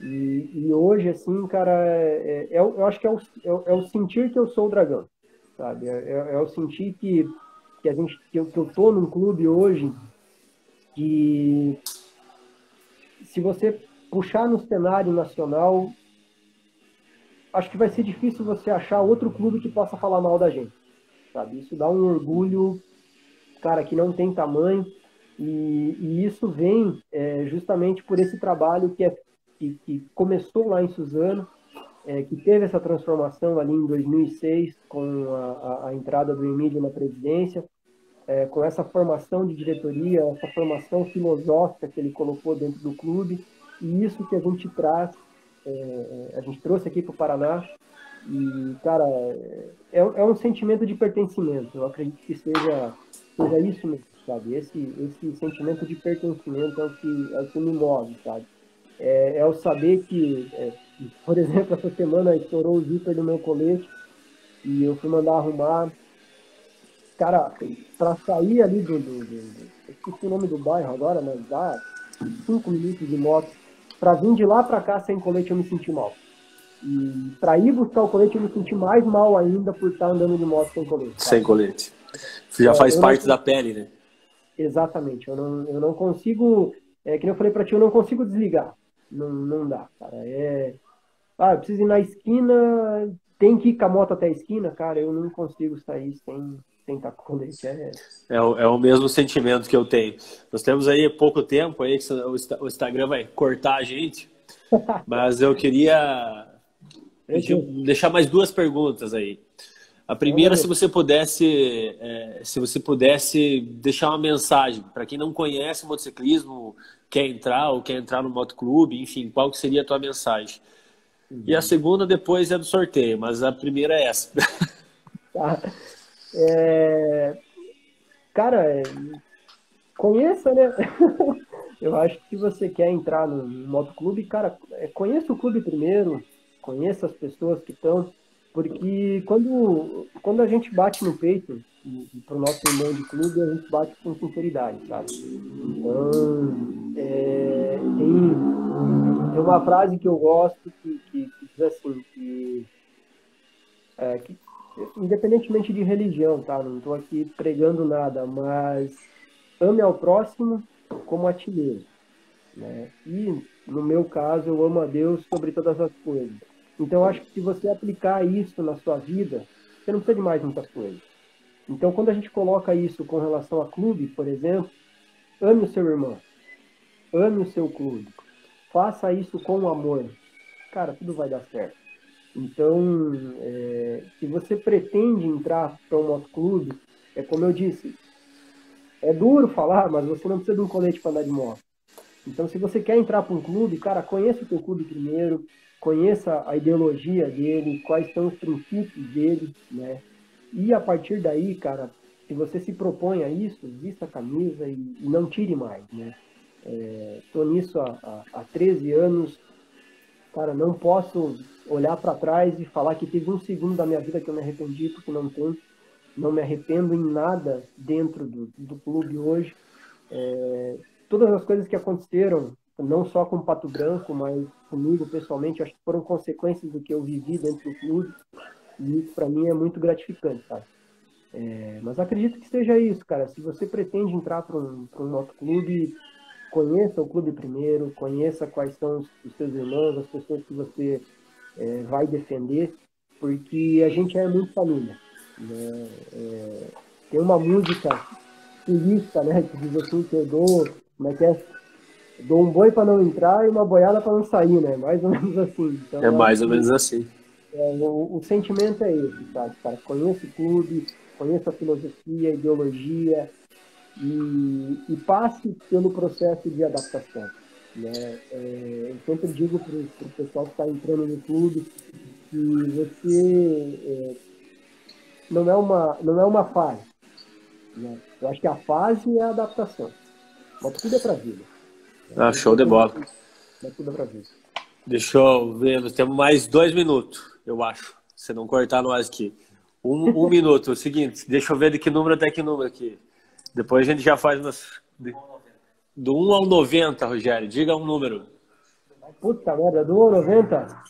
E, e hoje, assim, cara, é, é, é eu acho que é o, é, o sentir que eu sou o dragão, sabe? É, o sentir que que a gente que eu, que eu tô num clube hoje que se você puxar no cenário nacional acho que vai ser difícil você achar outro clube que possa falar mal da gente sabe? Isso dá um orgulho cara que não tem tamanho e, e isso vem é, justamente por esse trabalho que é que, que começou lá em Suzano é, que teve essa transformação ali em 2006 com a, a, a entrada do Emílio na presidência é, com essa formação de diretoria, essa formação filosófica que ele colocou dentro do clube, e isso que a gente traz, é, é a gente trouxe aqui para o Paraná, e, cara, é, é, um sentimento de pertencimento, eu acredito que seja, seja isso mesmo, sabe? Esse, esse sentimento de pertencimento é o que, é o que me move, sabe? É, é o saber que, é, por exemplo, essa semana estourou o zíper do meu colete, e eu fui mandar arrumar, cara, para sair ali do, do, do, esqueci o nome do bairro agora, mas dá cinco minutos de moto. Para vir de lá para cá sem colete eu me senti mal. E para ir buscar o colete, eu me senti mais mal ainda por estar andando de moto sem colete. Sabe? Sem colete. Já é, faz parte não... da pele, né? Exatamente. Eu não, eu não consigo. É que eu falei para ti, eu não consigo desligar. Não, não dá, cara. É. Ah, eu preciso ir na esquina, tem que ir com a moto até a esquina, cara. Eu não consigo sair sem, sem estar com colete. É... É, o, é o mesmo sentimento que eu tenho. Nós temos aí pouco tempo aí que o Instagram vai cortar a gente, <laughs> mas eu queria deixar mais duas perguntas aí. A primeira, se você pudesse, é, se você pudesse deixar uma mensagem para quem não conhece motociclismo, quer entrar ou quer entrar no motoclube, enfim, qual que seria a tua mensagem? Uhum. E a segunda depois é do sorteio, mas a primeira é essa. <laughs> Tá. É... Cara, é... conheça, né? <laughs> Eu acho que se você quer entrar no motoclube, cara, é, conheça o clube primeiro, conheça as pessoas que estão porque quando, quando a gente bate no peito para o nosso irmão de clube, a gente bate com sinceridade, sabe? Então, é, tem, tem uma frase que eu gosto que, que, que diz assim, que, é, que independentemente de religião, tá? Não estou aqui pregando nada, mas ame ao próximo como a ti mesmo. Né? E, no meu caso, eu amo a Deus sobre todas as coisas. Então, acho que se você aplicar isso na sua vida, você não precisa de mais muitas coisas. Então, quando a gente coloca isso com relação a clube, por exemplo, ame o seu irmão, ame o seu clube, faça isso com amor. Cara, tudo vai dar certo. Então, é, se você pretende entrar para um motoclube, é como eu disse, é duro falar, mas você não precisa de um colete para andar de moto. Então, se você quer entrar para um clube, cara, conheça o teu clube primeiro, conheça a ideologia dele, quais são os princípios dele, né? E a partir daí, cara, se você se propõe a isso, vista a camisa e, e não tire mais, né? Estou é, nisso há, há, há 13 anos, cara, não posso olhar para trás e falar que teve um segundo da minha vida que eu me arrependi, porque não tem. Não me arrependo em nada dentro do, do clube hoje. É, todas as coisas que aconteceram não só com o Pato Branco, mas comigo pessoalmente, acho que foram consequências do que eu vivi dentro do clube. E isso para mim é muito gratificante, sabe? É, mas acredito que seja isso, cara. Se você pretende entrar para um, um motoclube, conheça o clube primeiro, conheça quais são os, os seus irmãos, as pessoas que você é, vai defender, porque a gente é muito família. Né? É, tem uma música turista, né, que diz assim, que eu dou, como é que é? dou um boi para não entrar e uma boiada para não sair, né? Mais ou menos assim. Então, é mais ou menos assim. É, o, o, sentimento é esse, sabe? Cara, conheça o clube, conheça a filosofia, a ideologia e, e passe pelo processo de adaptação. Né? É, eu sempre digo para o pessoal que está entrando no clube que você é, não, é uma, não é uma fase. Né? Eu acho que a fase é a adaptação. Mas tudo é para a vida. Ah, show de bola. Deixa eu ver, nós temos mais dois minutos, eu acho. Se não cortar nós aqui. Um, um <laughs> minuto. O seguinte, deixa eu ver de que número até que número aqui. Depois a gente já faz umas. Do 1 ao 90, Rogério. Diga um número. Puta merda, do 1 ao 90?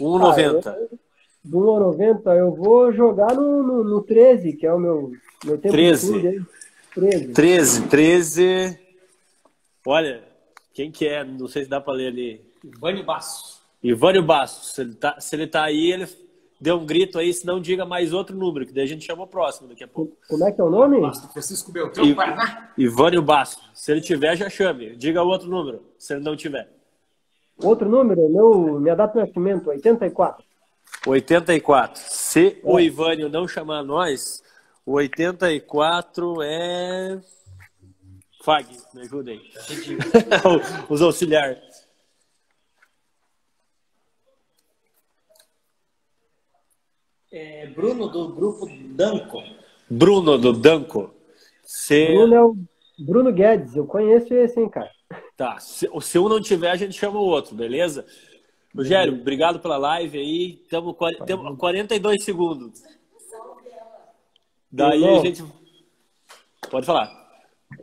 1 ao 90. Ah, do 1 ao 90, eu vou jogar no, no, no 13, que é o meu, meu tempo 13. de tudo, 13. 13, 13. Olha, quem que é? Não sei se dá para ler ali. Ivânio Bastos. Ivânio Bastos. Se ele, tá, se ele tá aí, ele deu um grito aí, se não diga mais outro número, que daí a gente chama o próximo daqui a pouco. Como é que é o nome? Francisco Beltrão, I, Paraná. Ivânio Bastos. Se ele tiver, já chame. Diga o outro número, se ele não tiver. Outro número? Meu, minha data de nascimento, 84. 84. Se é. o Ivânio não chamar nós, o 84 é... Fag, me ajudem. <laughs> Os auxiliares. É Bruno do grupo Danco. Bruno do Danco. Se... Bruno é o Bruno Guedes, eu conheço esse, hein, cara. Tá, se, se um não tiver, a gente chama o outro, beleza? Rogério, obrigado pela live aí. Tamo, temos 42 segundos. Daí a gente. Pode falar.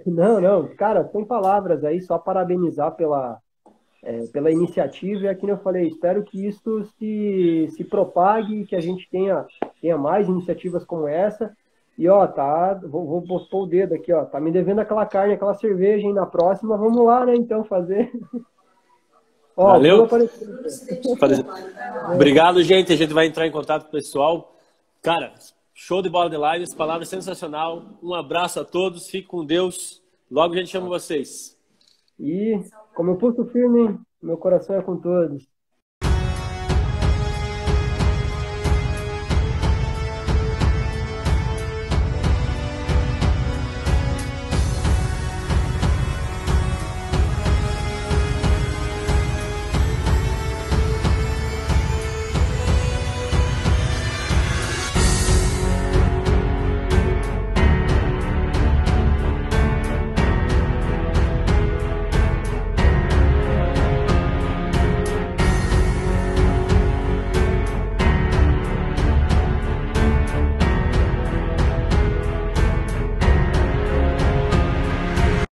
Não, não, cara, sem palavras aí, só parabenizar pela, é, pela iniciativa. E aqui eu falei, espero que isso se, se propague, que a gente tenha, tenha mais iniciativas como essa. E ó, tá, vou, vou pôr o dedo aqui, ó, tá me devendo aquela carne, aquela cerveja, hein? Na próxima, vamos lá, né? Então fazer. <laughs> ó, Valeu. Obrigado, gente. A gente vai entrar em contato com o pessoal. Cara, show de bola de lives, palavra sensacional. Um abraço a todos, fique com Deus. Logo a gente chama vocês. E como eu pulso firme, meu coração é com todos.